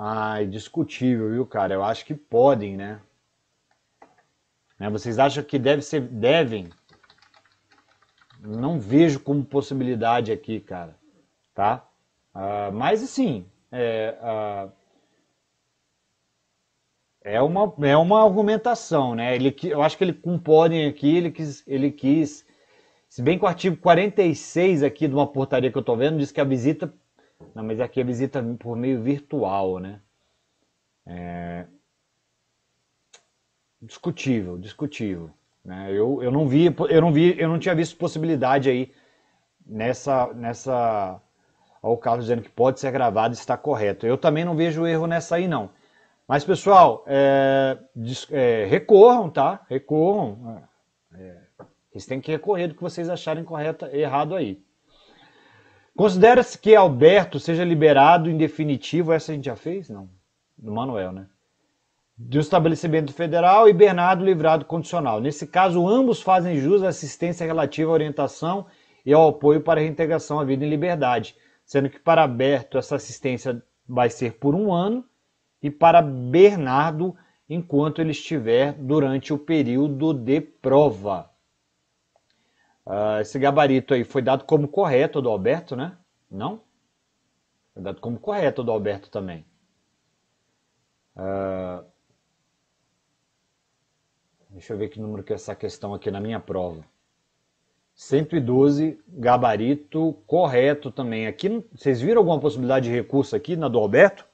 Ai, discutível, viu, cara? Eu acho que podem, né? né? Vocês acham que deve ser, devem? Não vejo como possibilidade aqui, cara. Tá? Uh, mas assim, é, uh, é, uma, é uma argumentação, né? Ele, eu acho que ele com podem aqui, ele quis, ele quis. Se bem que o artigo 46 aqui de uma portaria que eu estou vendo diz que a visita não, mas aqui é visita por meio virtual, né? É... Discutível, discutível. Né? Eu, eu não vi, eu não vi, eu não tinha visto possibilidade aí nessa, nessa, ao Carlos dizendo que pode ser gravado está correto. Eu também não vejo erro nessa aí não. Mas pessoal, é, é, recorram, tá? Recorram. É, vocês têm que recorrer do que vocês acharem correto, errado aí. Considera-se que Alberto seja liberado em definitivo, essa a gente já fez? Não. Do Manuel, né? Um estabelecimento federal e Bernardo livrado condicional. Nesse caso, ambos fazem jus à assistência relativa à orientação e ao apoio para a reintegração à vida em liberdade, sendo que para Alberto essa assistência vai ser por um ano e para Bernardo enquanto ele estiver durante o período de prova. Uh, esse gabarito aí foi dado como correto do Alberto, né? Não? Foi dado como correto do Alberto também. Uh, deixa eu ver que número que é essa questão aqui na minha prova. 112, gabarito correto também. Aqui, vocês viram alguma possibilidade de recurso aqui na do Alberto?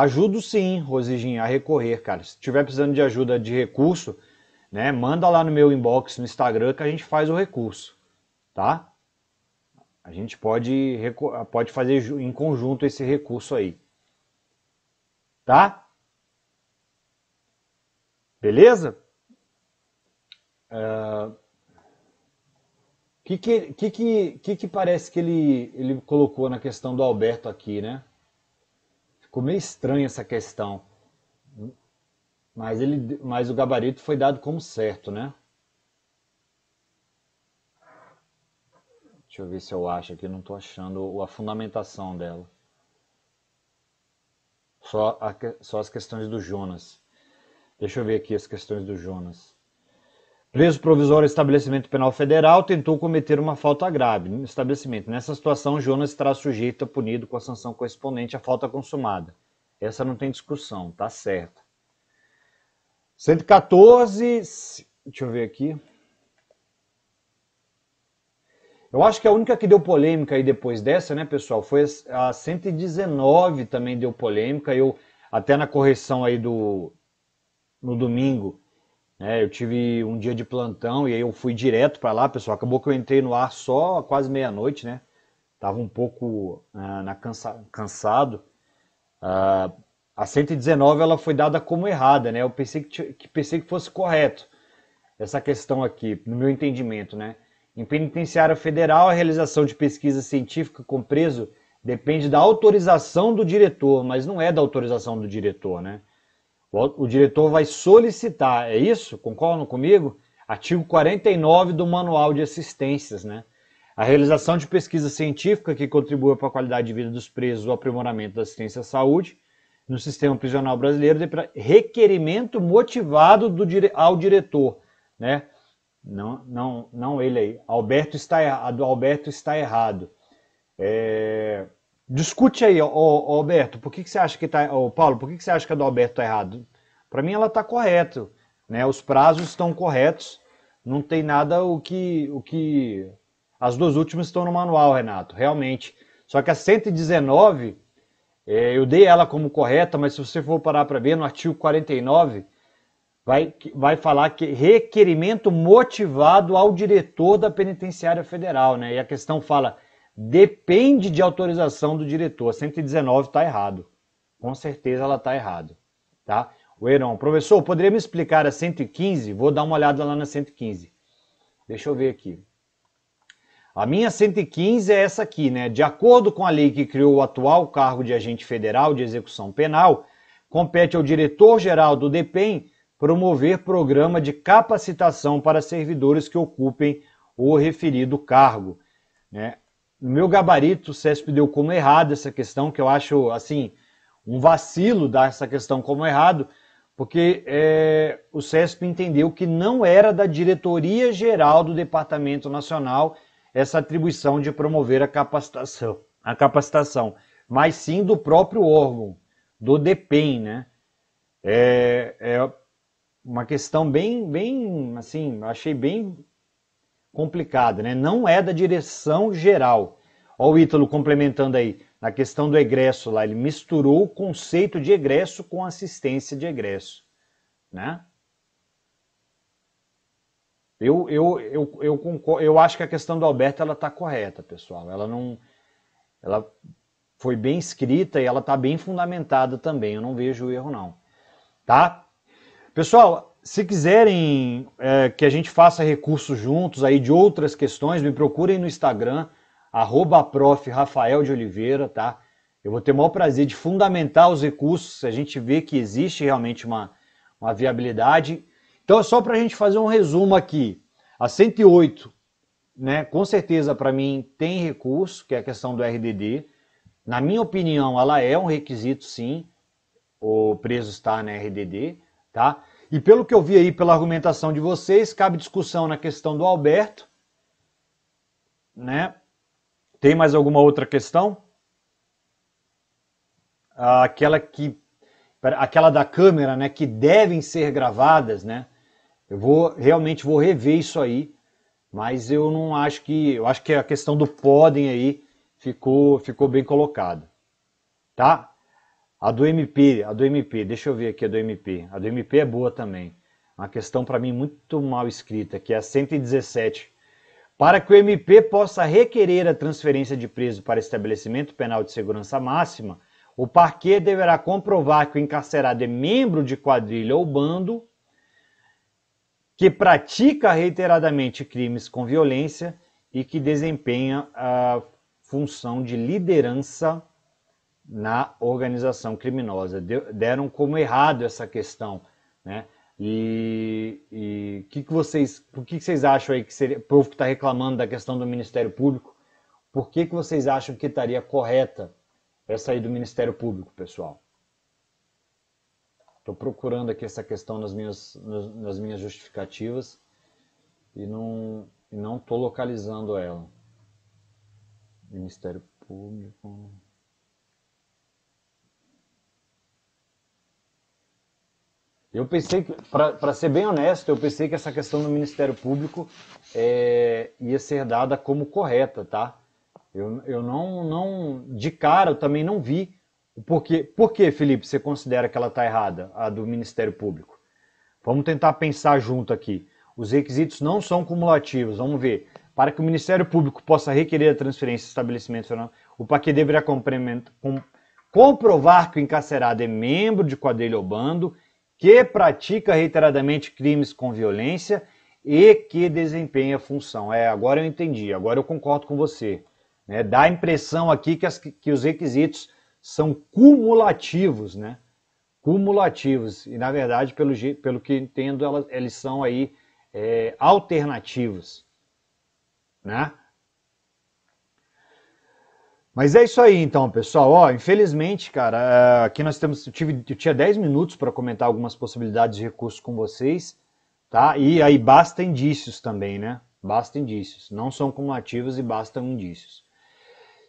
Ajudo sim, Rosiginha, a recorrer, cara. Se tiver precisando de ajuda de recurso, né, manda lá no meu inbox no Instagram que a gente faz o recurso, tá? A gente pode, pode fazer em conjunto esse recurso aí. Tá? Beleza? O uh, que, que, que, que, que parece que ele, ele colocou na questão do Alberto aqui, né? Ficou meio estranha essa questão. Mas, ele, mas o gabarito foi dado como certo, né? Deixa eu ver se eu acho aqui, não estou achando a fundamentação dela. Só, a, só as questões do Jonas. Deixa eu ver aqui as questões do Jonas. Preso provisório estabelecimento penal federal tentou cometer uma falta grave no estabelecimento. Nessa situação, Jonas estará sujeito a punido com a sanção correspondente à falta consumada. Essa não tem discussão, tá certo. 114, deixa eu ver aqui. Eu acho que a única que deu polêmica aí depois dessa, né, pessoal, foi a 119 também deu polêmica. Eu até na correção aí do no domingo é, eu tive um dia de plantão e aí eu fui direto para lá, pessoal. Acabou que eu entrei no ar só quase meia-noite, né? Tava um pouco uh, na cansa cansado. Uh, a 119 ela foi dada como errada, né? Eu pensei que, que, pensei que fosse correto essa questão aqui, no meu entendimento, né? Em penitenciária federal, a realização de pesquisa científica com preso depende da autorização do diretor, mas não é da autorização do diretor, né? O, diretor vai solicitar, é isso? Concordam comigo? Artigo 49 do Manual de Assistências, né? A realização de pesquisa científica que contribua para a qualidade de vida dos presos ou aprimoramento da assistência à saúde no sistema prisional brasileiro requerimento motivado do, ao diretor, né? Não, não, não ele aí. Alberto está errado. Alberto está errado. É... Discute aí, ó, ó, Alberto, por que, que você acha que tá. Ó, Paulo, por que, que você acha que a do Alberto tá errado? Para mim ela tá correta. Né? Os prazos estão corretos. Não tem nada o que. o que. As duas últimas estão no manual, Renato, realmente. Só que a 119, é, eu dei ela como correta, mas se você for parar para ver no artigo 49, vai, vai falar que requerimento motivado ao diretor da penitenciária federal, né? E a questão fala depende de autorização do diretor. A 119 está errado. Com certeza ela está errado. Tá? O Heron, professor, poderia me explicar a 115? Vou dar uma olhada lá na 115. Deixa eu ver aqui. A minha 115 é essa aqui, né? De acordo com a lei que criou o atual cargo de agente federal de execução penal, compete ao diretor-geral do DEPEN promover programa de capacitação para servidores que ocupem o referido cargo. Né? No meu gabarito, o CESP deu como errado essa questão, que eu acho, assim, um vacilo dar essa questão como errado, porque é, o CESP entendeu que não era da diretoria geral do Departamento Nacional essa atribuição de promover a capacitação, a capacitação, mas sim do próprio órgão, do DEPEN, né? É, é uma questão bem, bem, assim, achei bem complicada, né? Não é da direção geral. Olha o Ítalo complementando aí, na questão do egresso lá, ele misturou o conceito de egresso com assistência de egresso, né? Eu, eu, eu, eu, concordo, eu acho que a questão do Alberto ela está correta, pessoal. Ela não, ela foi bem escrita e ela está bem fundamentada também. Eu não vejo erro não, tá? Pessoal, se quiserem é, que a gente faça recursos juntos aí de outras questões, me procurem no Instagram, arroba Oliveira, tá? Eu vou ter o maior prazer de fundamentar os recursos, se a gente vê que existe realmente uma, uma viabilidade. Então é só para a gente fazer um resumo aqui. A 108, né, com certeza para mim tem recurso, que é a questão do RDD. Na minha opinião, ela é um requisito sim, o preso está na RDD, tá? E pelo que eu vi aí pela argumentação de vocês, cabe discussão na questão do Alberto, né? Tem mais alguma outra questão? Aquela que aquela da câmera, né, que devem ser gravadas, né? Eu vou realmente vou rever isso aí, mas eu não acho que eu acho que a questão do podem aí ficou ficou bem colocada. Tá? A do MP, a do MP, deixa eu ver aqui a do MP. A do MP é boa também. Uma questão para mim muito mal escrita, que é a 117. Para que o MP possa requerer a transferência de preso para estabelecimento penal de segurança máxima, o parquet deverá comprovar que o encarcerado é membro de quadrilha ou bando que pratica reiteradamente crimes com violência e que desempenha a função de liderança na organização criminosa. Deram como errado essa questão, né? E o que, que vocês, por que, que vocês acham aí que seria, o povo que está reclamando da questão do Ministério Público, por que, que vocês acham que estaria correta essa aí do Ministério Público, pessoal? Estou procurando aqui essa questão nas minhas, nas minhas justificativas e não estou localizando ela. Ministério Público. Eu pensei que, para ser bem honesto, eu pensei que essa questão do Ministério Público é, ia ser dada como correta, tá? Eu, eu não, não, de cara, eu também não vi o porquê. Por que, Felipe, você considera que ela está errada, a do Ministério Público? Vamos tentar pensar junto aqui. Os requisitos não são cumulativos, vamos ver. Para que o Ministério Público possa requerer a transferência de estabelecimento o PAQ deverá comprovar que o encarcerado é membro de quadrilha ou bando que pratica reiteradamente crimes com violência e que desempenha função. É, agora eu entendi, agora eu concordo com você. Né? Dá a impressão aqui que, as, que os requisitos são cumulativos, né? Cumulativos. E na verdade, pelo, pelo que entendo, elas, eles são aí é, alternativos. Né? Mas é isso aí então, pessoal. Ó, infelizmente, cara, é, aqui nós temos. Eu, tive, eu tinha 10 minutos para comentar algumas possibilidades de recursos com vocês, tá? E aí basta indícios também, né? Basta indícios. Não são cumulativos e bastam indícios.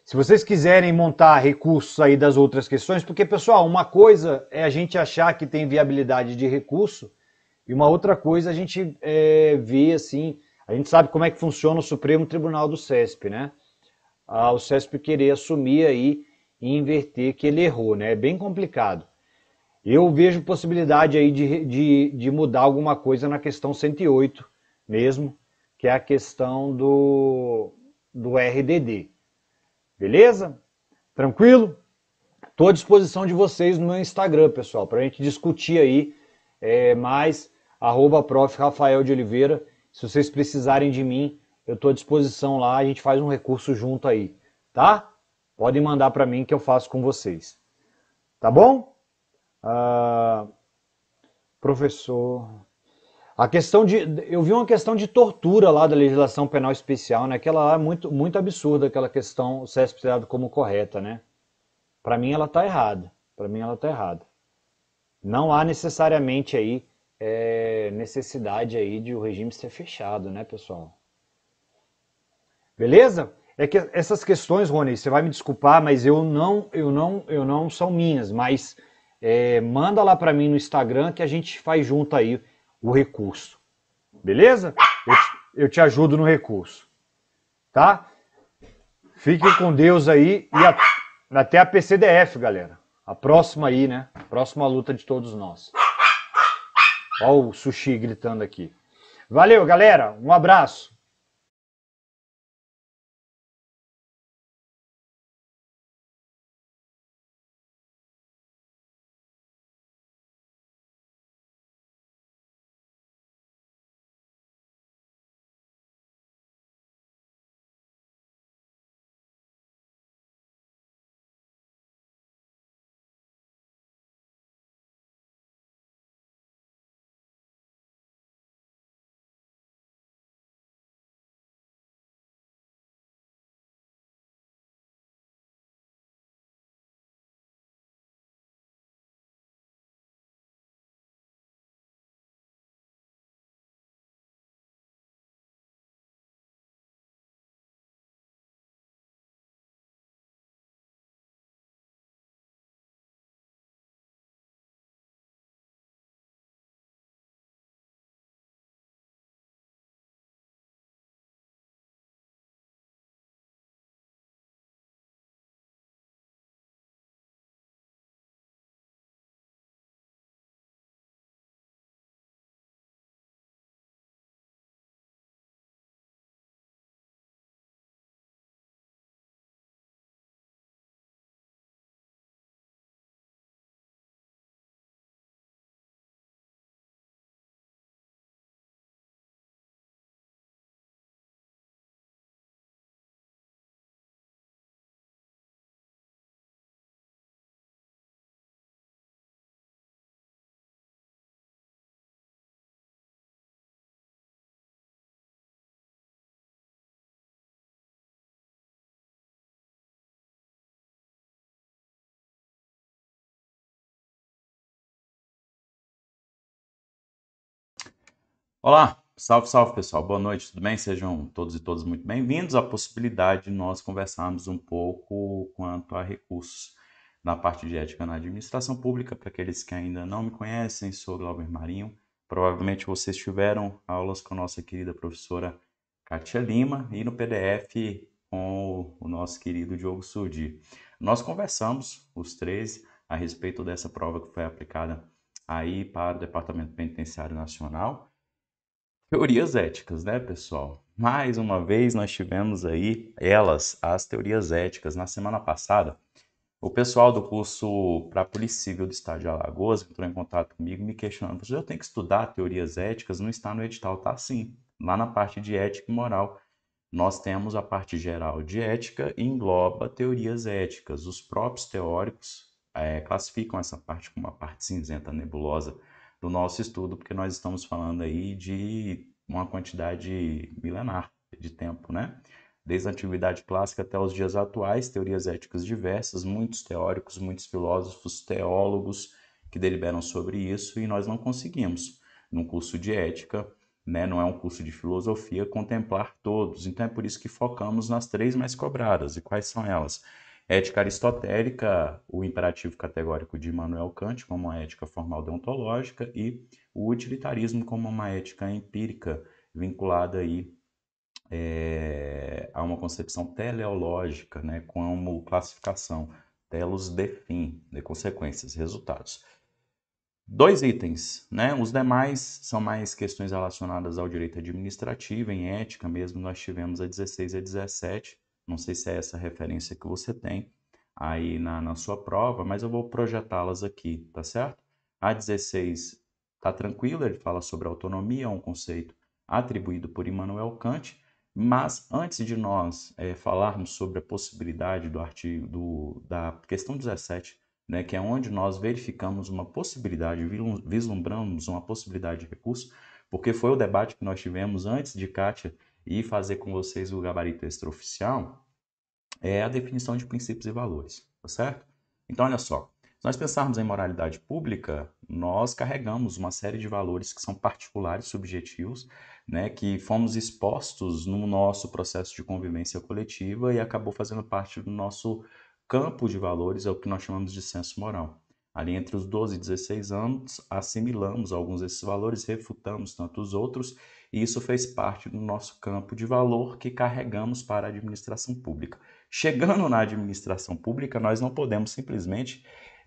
Se vocês quiserem montar recursos aí das outras questões, porque, pessoal, uma coisa é a gente achar que tem viabilidade de recurso, e uma outra coisa a gente é, vê assim. A gente sabe como é que funciona o Supremo Tribunal do CESP, né? O CESP querer assumir aí e inverter que ele errou, né? É bem complicado. Eu vejo possibilidade aí de, de, de mudar alguma coisa na questão 108 mesmo, que é a questão do, do RDD. Beleza? Tranquilo? Estou à disposição de vocês no meu Instagram, pessoal, para a gente discutir aí é, mais, arroba prof. Rafael de Oliveira. Se vocês precisarem de mim, eu estou à disposição lá, a gente faz um recurso junto aí, tá? Podem mandar para mim que eu faço com vocês. Tá bom? Ah, professor. A questão de. Eu vi uma questão de tortura lá da legislação penal especial, né? Aquela lá é muito, muito absurda, aquela questão, CESP dado como correta, né? Para mim ela está errada. Para mim ela está errada. Não há necessariamente aí é, necessidade aí de o regime ser fechado, né, pessoal? Beleza? É que essas questões, Rony, você vai me desculpar, mas eu não, eu não, eu não são minhas, mas é, manda lá para mim no Instagram que a gente faz junto aí o recurso. Beleza? Eu te, eu te ajudo no recurso. Tá? Fiquem com Deus aí e a, até a PCDF, galera. A próxima aí, né? Próxima luta de todos nós. Olha o sushi gritando aqui. Valeu, galera. Um abraço. Olá, salve, salve pessoal, boa noite, tudo bem? Sejam todos e todas muito bem-vindos à possibilidade de nós conversarmos um pouco quanto a recursos na parte de ética na administração pública. Para aqueles que ainda não me conhecem, sou Glauber Marinho. Provavelmente vocês tiveram aulas com a nossa querida professora Katia Lima e no PDF com o nosso querido Diogo Surdi. Nós conversamos, os três, a respeito dessa prova que foi aplicada aí para o Departamento Penitenciário Nacional Teorias éticas, né, pessoal? Mais uma vez nós tivemos aí elas, as teorias éticas. Na semana passada, o pessoal do curso para Polícia Civil do Estado de Alagoas entrou em contato comigo me questionando: eu tenho que estudar teorias éticas? Não está no edital, tá sim. Lá na parte de ética e moral, nós temos a parte geral de ética e engloba teorias éticas. Os próprios teóricos é, classificam essa parte como uma parte cinzenta, nebulosa do nosso estudo, porque nós estamos falando aí de uma quantidade milenar de tempo, né? Desde a antiguidade clássica até os dias atuais, teorias éticas diversas, muitos teóricos, muitos filósofos, teólogos que deliberam sobre isso e nós não conseguimos, num curso de ética, né, não é um curso de filosofia, contemplar todos. Então é por isso que focamos nas três mais cobradas. E quais são elas? Ética aristotélica, o imperativo categórico de Immanuel Kant, como uma ética formal deontológica, e o utilitarismo como uma ética empírica, vinculada aí é, a uma concepção teleológica, né, como classificação, telos de fim, de consequências, resultados. Dois itens, né? Os demais são mais questões relacionadas ao direito administrativo, em ética mesmo, nós tivemos a 16 e a 17, não sei se é essa referência que você tem aí na, na sua prova, mas eu vou projetá-las aqui, tá certo? A 16 está tranquila, ele fala sobre autonomia, é um conceito atribuído por Immanuel Kant, mas antes de nós é, falarmos sobre a possibilidade do artigo do, da questão 17, né, que é onde nós verificamos uma possibilidade, vislumbramos uma possibilidade de recurso, porque foi o debate que nós tivemos antes de Kátia e fazer com vocês o gabarito extraoficial, é a definição de princípios e valores, tá certo? Então, olha só, se nós pensarmos em moralidade pública, nós carregamos uma série de valores que são particulares, subjetivos, né, que fomos expostos no nosso processo de convivência coletiva e acabou fazendo parte do nosso campo de valores, é o que nós chamamos de senso moral. Ali entre os 12 e 16 anos, assimilamos alguns desses valores, refutamos tantos outros e isso fez parte do nosso campo de valor que carregamos para a administração pública. Chegando na administração pública, nós não podemos simplesmente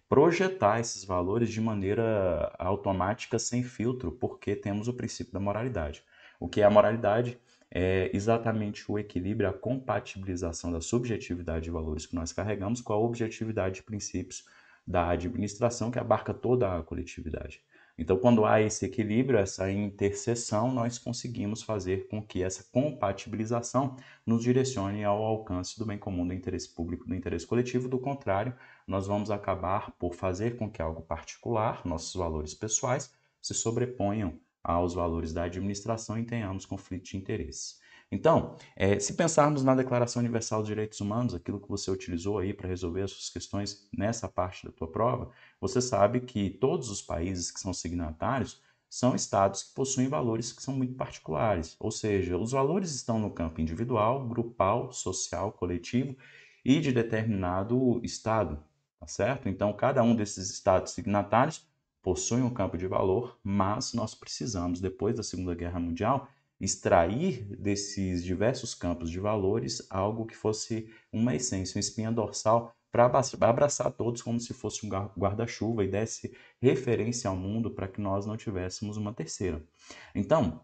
projetar esses valores de maneira automática, sem filtro, porque temos o princípio da moralidade. O que é a moralidade? É exatamente o equilíbrio, a compatibilização da subjetividade de valores que nós carregamos com a objetividade de princípios da administração que abarca toda a coletividade. Então, quando há esse equilíbrio, essa interseção, nós conseguimos fazer com que essa compatibilização nos direcione ao alcance do bem comum, do interesse público, do interesse coletivo. Do contrário, nós vamos acabar por fazer com que algo particular, nossos valores pessoais, se sobreponham aos valores da administração e tenhamos conflito de interesses. Então, é, se pensarmos na Declaração Universal dos Direitos Humanos, aquilo que você utilizou aí para resolver as suas questões nessa parte da tua prova, você sabe que todos os países que são signatários são estados que possuem valores que são muito particulares, ou seja, os valores estão no campo individual, grupal, social, coletivo e de determinado estado, tá certo? Então, cada um desses estados signatários possui um campo de valor, mas nós precisamos, depois da Segunda Guerra Mundial, extrair desses diversos campos de valores algo que fosse uma essência, uma espinha dorsal para abraçar todos como se fosse um guarda-chuva e desse referência ao mundo para que nós não tivéssemos uma terceira. Então,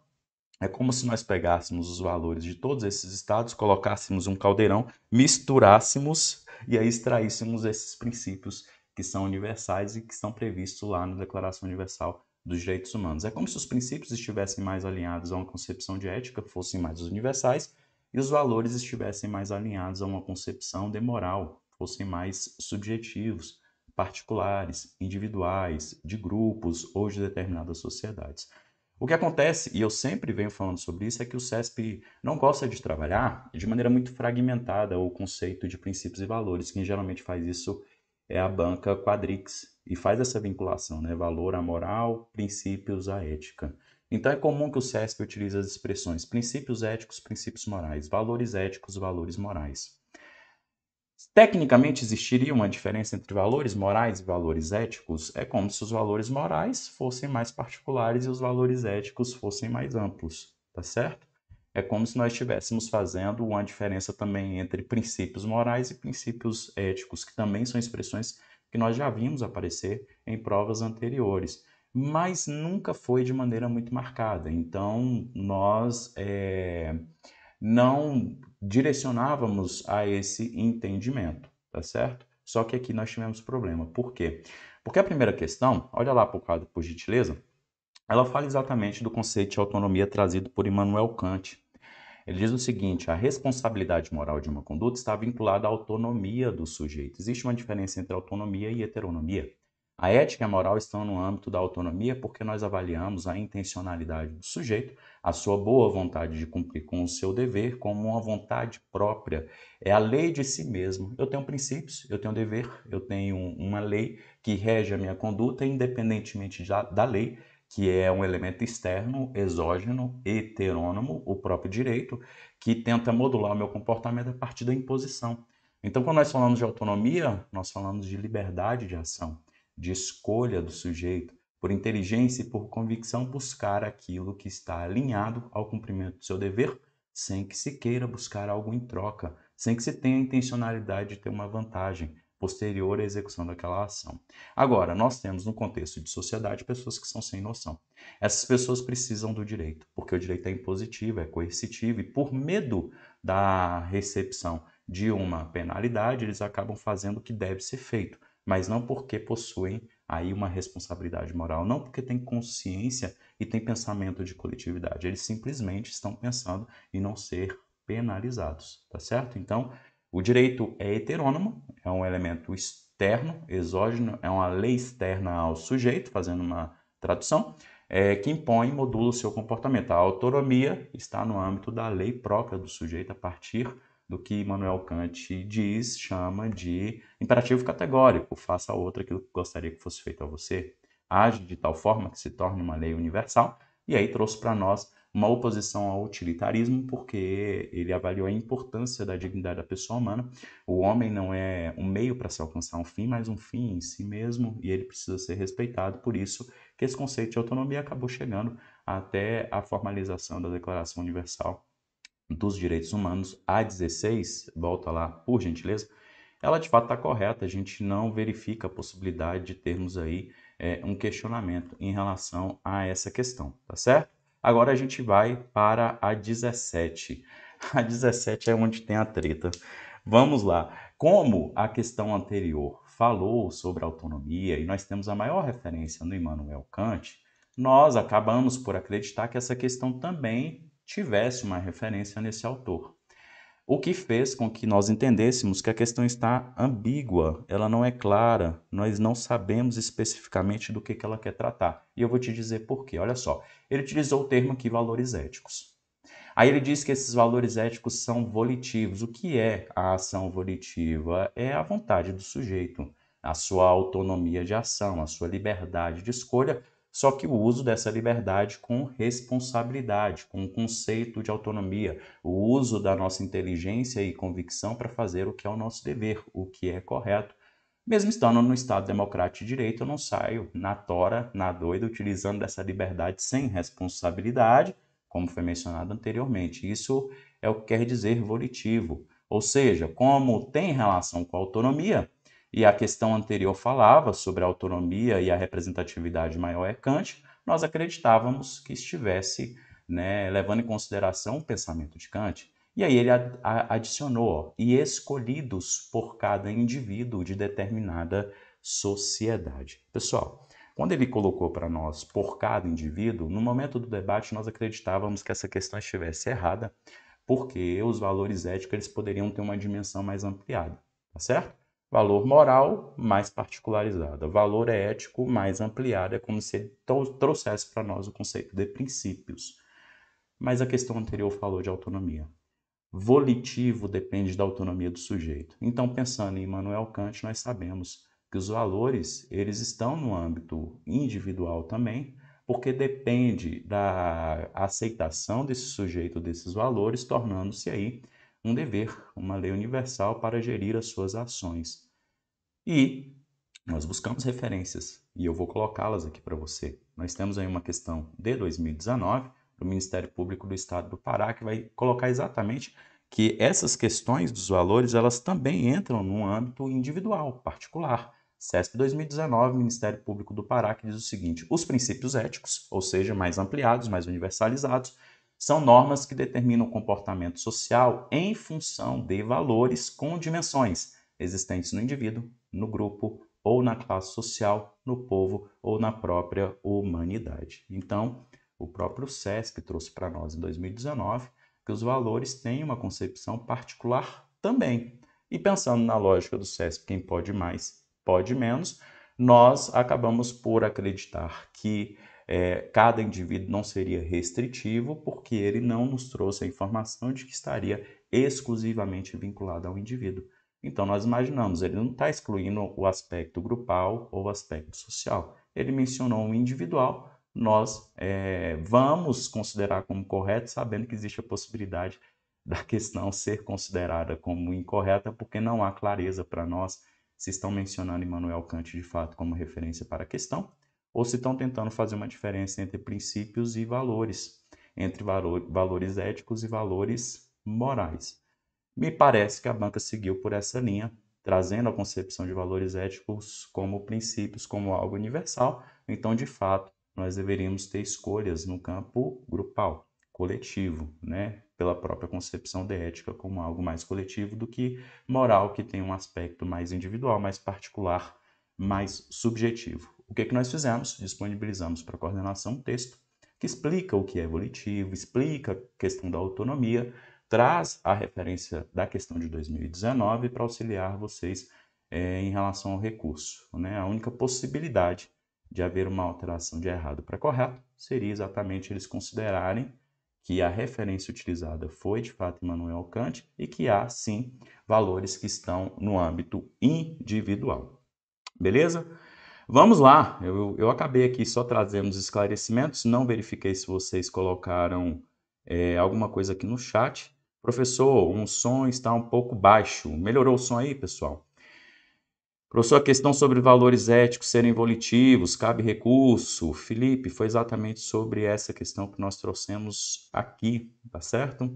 é como se nós pegássemos os valores de todos esses estados, colocássemos um caldeirão, misturássemos e aí extraíssemos esses princípios que são universais e que estão previstos lá na Declaração Universal dos direitos humanos. É como se os princípios estivessem mais alinhados a uma concepção de ética, fossem mais universais, e os valores estivessem mais alinhados a uma concepção de moral, fossem mais subjetivos, particulares, individuais, de grupos ou de determinadas sociedades. O que acontece, e eu sempre venho falando sobre isso, é que o CESP não gosta de trabalhar de maneira muito fragmentada o conceito de princípios e valores. Quem geralmente faz isso é a banca Quadrix, e faz essa vinculação, né? Valor à moral, princípios à ética. Então é comum que o CESP utilize as expressões princípios éticos, princípios morais, valores éticos, valores morais. Tecnicamente existiria uma diferença entre valores morais e valores éticos? É como se os valores morais fossem mais particulares e os valores éticos fossem mais amplos, tá certo? É como se nós estivéssemos fazendo uma diferença também entre princípios morais e princípios éticos, que também são expressões que nós já vimos aparecer em provas anteriores, mas nunca foi de maneira muito marcada. Então, nós é, não direcionávamos a esse entendimento, tá certo? Só que aqui nós tivemos problema. Por quê? Porque a primeira questão, olha lá por quadro, por gentileza, ela fala exatamente do conceito de autonomia trazido por Immanuel Kant. Ele diz o seguinte: a responsabilidade moral de uma conduta está vinculada à autonomia do sujeito. Existe uma diferença entre autonomia e heteronomia. A ética e a moral estão no âmbito da autonomia porque nós avaliamos a intencionalidade do sujeito, a sua boa vontade de cumprir com o seu dever, como uma vontade própria. É a lei de si mesmo. Eu tenho princípios, eu tenho dever, eu tenho uma lei que rege a minha conduta, independentemente da lei, que é um elemento externo, exógeno, heterônomo, o próprio direito, que tenta modular o meu comportamento a partir da imposição. Então, quando nós falamos de autonomia, nós falamos de liberdade de ação, de escolha do sujeito, por inteligência e por convicção, buscar aquilo que está alinhado ao cumprimento do seu dever, sem que se queira buscar algo em troca, sem que se tenha a intencionalidade de ter uma vantagem, posterior à execução daquela ação. Agora, nós temos no contexto de sociedade pessoas que são sem noção. Essas pessoas precisam do direito, porque o direito é impositivo, é coercitivo e por medo da recepção de uma penalidade, eles acabam fazendo o que deve ser feito, mas não porque possuem aí uma responsabilidade moral, não porque têm consciência e têm pensamento de coletividade, eles simplesmente estão pensando em não ser penalizados, tá certo? Então, o direito é heterônomo, é um elemento externo, exógeno, é uma lei externa ao sujeito, fazendo uma tradução, é, que impõe e modula o seu comportamento. A autonomia está no âmbito da lei própria do sujeito, a partir do que Immanuel Kant diz, chama de imperativo categórico. Faça a outra aquilo que gostaria que fosse feito a você. Age de tal forma que se torne uma lei universal. E aí trouxe para nós uma oposição ao utilitarismo, porque ele avaliou a importância da dignidade da pessoa humana. O homem não é um meio para se alcançar um fim, mas um fim em si mesmo, e ele precisa ser respeitado. Por isso que esse conceito de autonomia acabou chegando até a formalização da Declaração Universal dos Direitos Humanos, a 16, volta lá, por gentileza, ela de fato está correta, a gente não verifica a possibilidade de termos aí é, um questionamento em relação a essa questão, tá certo? Agora a gente vai para a 17. A 17 é onde tem a treta. Vamos lá. Como a questão anterior falou sobre autonomia e nós temos a maior referência no Immanuel Kant, nós acabamos por acreditar que essa questão também tivesse uma referência nesse autor. O que fez com que nós entendêssemos que a questão está ambígua, ela não é clara, nós não sabemos especificamente do que, ela quer tratar. E eu vou te dizer por quê. Olha só, ele utilizou o termo aqui valores éticos. Aí ele diz que esses valores éticos são volitivos. O que é a ação volitiva? É a vontade do sujeito, a sua autonomia de ação, a sua liberdade de escolha só que o uso dessa liberdade com responsabilidade, com o conceito de autonomia, o uso da nossa inteligência e convicção para fazer o que é o nosso dever, o que é correto. Mesmo estando no Estado democrático de direito, eu não saio na tora, na doida, utilizando dessa liberdade sem responsabilidade, como foi mencionado anteriormente. Isso é o que quer dizer volitivo. Ou seja, como tem relação com a autonomia, e a questão anterior falava sobre a autonomia e a representatividade maior é Kant, nós acreditávamos que estivesse né, levando em consideração o pensamento de Kant. E aí ele adicionou, e escolhidos por cada indivíduo de determinada sociedade. Pessoal, quando ele colocou para nós por cada indivíduo, no momento do debate nós acreditávamos que essa questão estivesse errada, porque os valores éticos eles poderiam ter uma dimensão mais ampliada, tá certo? Valor moral mais particularizado, valor ético mais ampliado, é como se trouxesse para nós o conceito de princípios. Mas a questão anterior falou de autonomia. Volitivo depende da autonomia do sujeito. Então, pensando em Immanuel Kant, nós sabemos que os valores, eles estão no âmbito individual também, porque depende da aceitação desse sujeito desses valores, tornando-se aí um dever, uma lei universal para gerir as suas ações. E nós buscamos referências e eu vou colocá-las aqui para você. Nós temos aí uma questão de 2019 do Ministério Público do Estado do Pará que vai colocar exatamente que essas questões dos valores elas também entram no âmbito individual, particular. CESP 2019, Ministério Público do Pará, que diz o seguinte: os princípios éticos, ou seja, mais ampliados, mais universalizados, são normas que determinam o comportamento social em função de valores com dimensões existentes no indivíduo, no grupo ou na classe social, no povo ou na própria humanidade. Então, o próprio SESC trouxe para nós em 2019 que os valores têm uma concepção particular também. E pensando na lógica do SESC, quem pode mais, pode menos, nós acabamos por acreditar que é, cada indivíduo não seria restritivo, porque ele não nos trouxe a informação de que estaria exclusivamente vinculado ao indivíduo. Então, nós imaginamos, ele não está excluindo o aspecto grupal ou o aspecto social. Ele mencionou o individual, nós é, vamos considerar como correto, sabendo que existe a possibilidade da questão ser considerada como incorreta, porque não há clareza para nós se estão mencionando Immanuel Kant de fato como referência para a questão, ou se estão tentando fazer uma diferença entre princípios e valores, entre valor, valores éticos e valores morais. Me parece que a banca seguiu por essa linha, trazendo a concepção de valores éticos como princípios, como algo universal. Então, de fato, nós deveríamos ter escolhas no campo grupal, coletivo, né? pela própria concepção de ética como algo mais coletivo do que moral, que tem um aspecto mais individual, mais particular, mais subjetivo. O que, que nós fizemos? Disponibilizamos para a coordenação um texto que explica o que é volitivo, explica a questão da autonomia, traz a referência da questão de 2019 para auxiliar vocês é, em relação ao recurso. Né? A única possibilidade de haver uma alteração de errado para correto seria exatamente eles considerarem que a referência utilizada foi de fato Immanuel Kant e que há sim valores que estão no âmbito individual. Beleza? Vamos lá, eu, eu acabei aqui só trazendo os esclarecimentos, não verifiquei se vocês colocaram é, alguma coisa aqui no chat, Professor, um som está um pouco baixo. Melhorou o som aí, pessoal? Professor, a questão sobre valores éticos serem volitivos, cabe recurso. Felipe, foi exatamente sobre essa questão que nós trouxemos aqui, tá certo?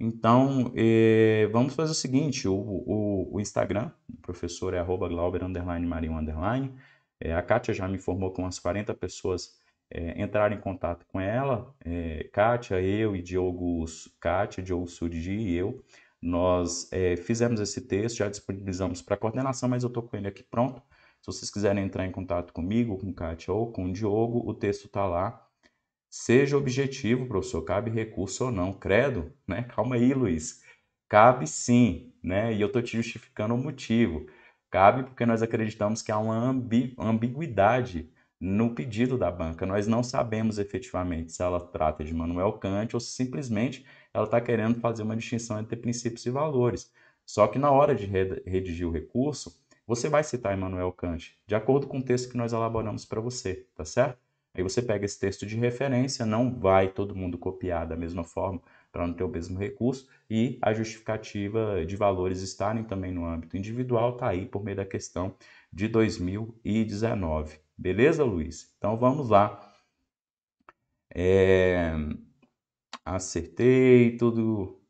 Então, eh, vamos fazer o seguinte: o, o, o Instagram, o professor é arroba glauber, underline, marinho, underline. Eh, a Kátia já me informou que umas 40 pessoas é, entrar em contato com ela, é, Kátia, eu e Diogo, Kátia, Diogo Surgi e eu, nós é, fizemos esse texto, já disponibilizamos para coordenação, mas eu estou com ele aqui pronto. Se vocês quiserem entrar em contato comigo, com Kátia ou com o Diogo, o texto está lá. Seja objetivo, professor, cabe recurso ou não. Credo, né? Calma aí, Luiz. Cabe sim, né? E eu estou te justificando o motivo. Cabe porque nós acreditamos que há uma ambi ambiguidade no pedido da banca. Nós não sabemos efetivamente se ela trata de Manuel Kant ou se simplesmente ela está querendo fazer uma distinção entre princípios e valores. Só que na hora de redigir o recurso, você vai citar Immanuel Kant, de acordo com o texto que nós elaboramos para você, tá certo? Aí você pega esse texto de referência, não vai todo mundo copiar da mesma forma para não ter o mesmo recurso, e a justificativa de valores estarem também no âmbito individual está aí por meio da questão de 2019. Beleza, Luiz? Então vamos lá. É... Acertei tudo,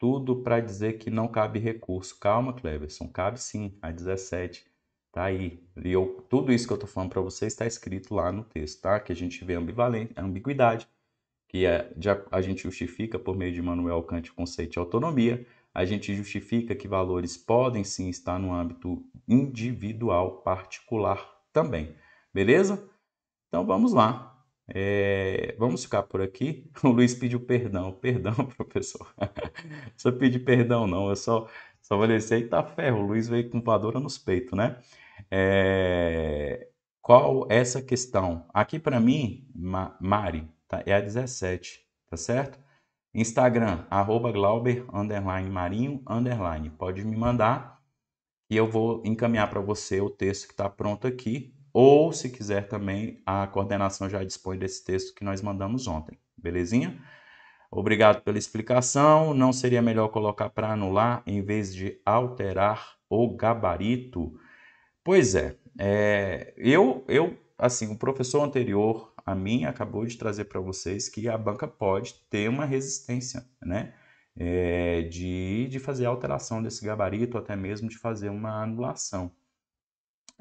tudo para dizer que não cabe recurso. Calma, Cleverson, cabe sim, a 17. Tá aí. E eu, tudo isso que eu estou falando para você está escrito lá no texto, tá? Que a gente vê ambivalente, ambiguidade, que é, a, a gente justifica por meio de Manuel Kant o conceito de autonomia, a gente justifica que valores podem sim estar no âmbito individual, particular também. Beleza? Então vamos lá. É, vamos ficar por aqui. O Luiz pediu perdão. Perdão, professor. só pedi perdão, não. Eu só, só falei assim, eita ferro. O Luiz veio com voadora nos peitos, né? É, qual essa questão? Aqui para mim, Mari, tá? é a 17, tá certo? Instagram, arroba Glauber, underline, Marinho, underline. Pode me mandar e eu vou encaminhar para você o texto que está pronto aqui ou se quiser também, a coordenação já dispõe desse texto que nós mandamos ontem. Belezinha? Obrigado pela explicação. Não seria melhor colocar para anular em vez de alterar o gabarito? Pois é, é eu, eu, assim, o professor anterior a mim acabou de trazer para vocês que a banca pode ter uma resistência, né? É, de, de fazer alteração desse gabarito, até mesmo de fazer uma anulação.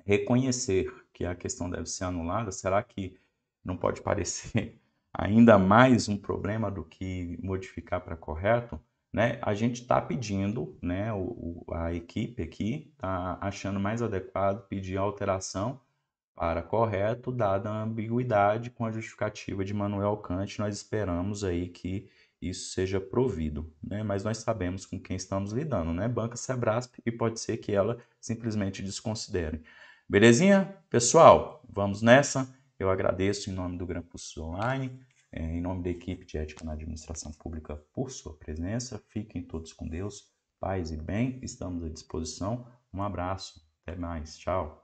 Reconhecer que a questão deve ser anulada, será que não pode parecer ainda mais um problema do que modificar para correto? Né? A gente está pedindo, né, o, a equipe aqui está achando mais adequado pedir alteração para correto, dada a ambiguidade com a justificativa de Manuel Kant, nós esperamos aí que isso seja provido, né? Mas nós sabemos com quem estamos lidando, né? Banca Sebrasp e pode ser que ela simplesmente desconsidere. Belezinha? Pessoal, vamos nessa. Eu agradeço em nome do Gran Curso Online, é, em nome da equipe de Ética na Administração Pública por sua presença. Fiquem todos com Deus, paz e bem. Estamos à disposição. Um abraço. Até mais. Tchau.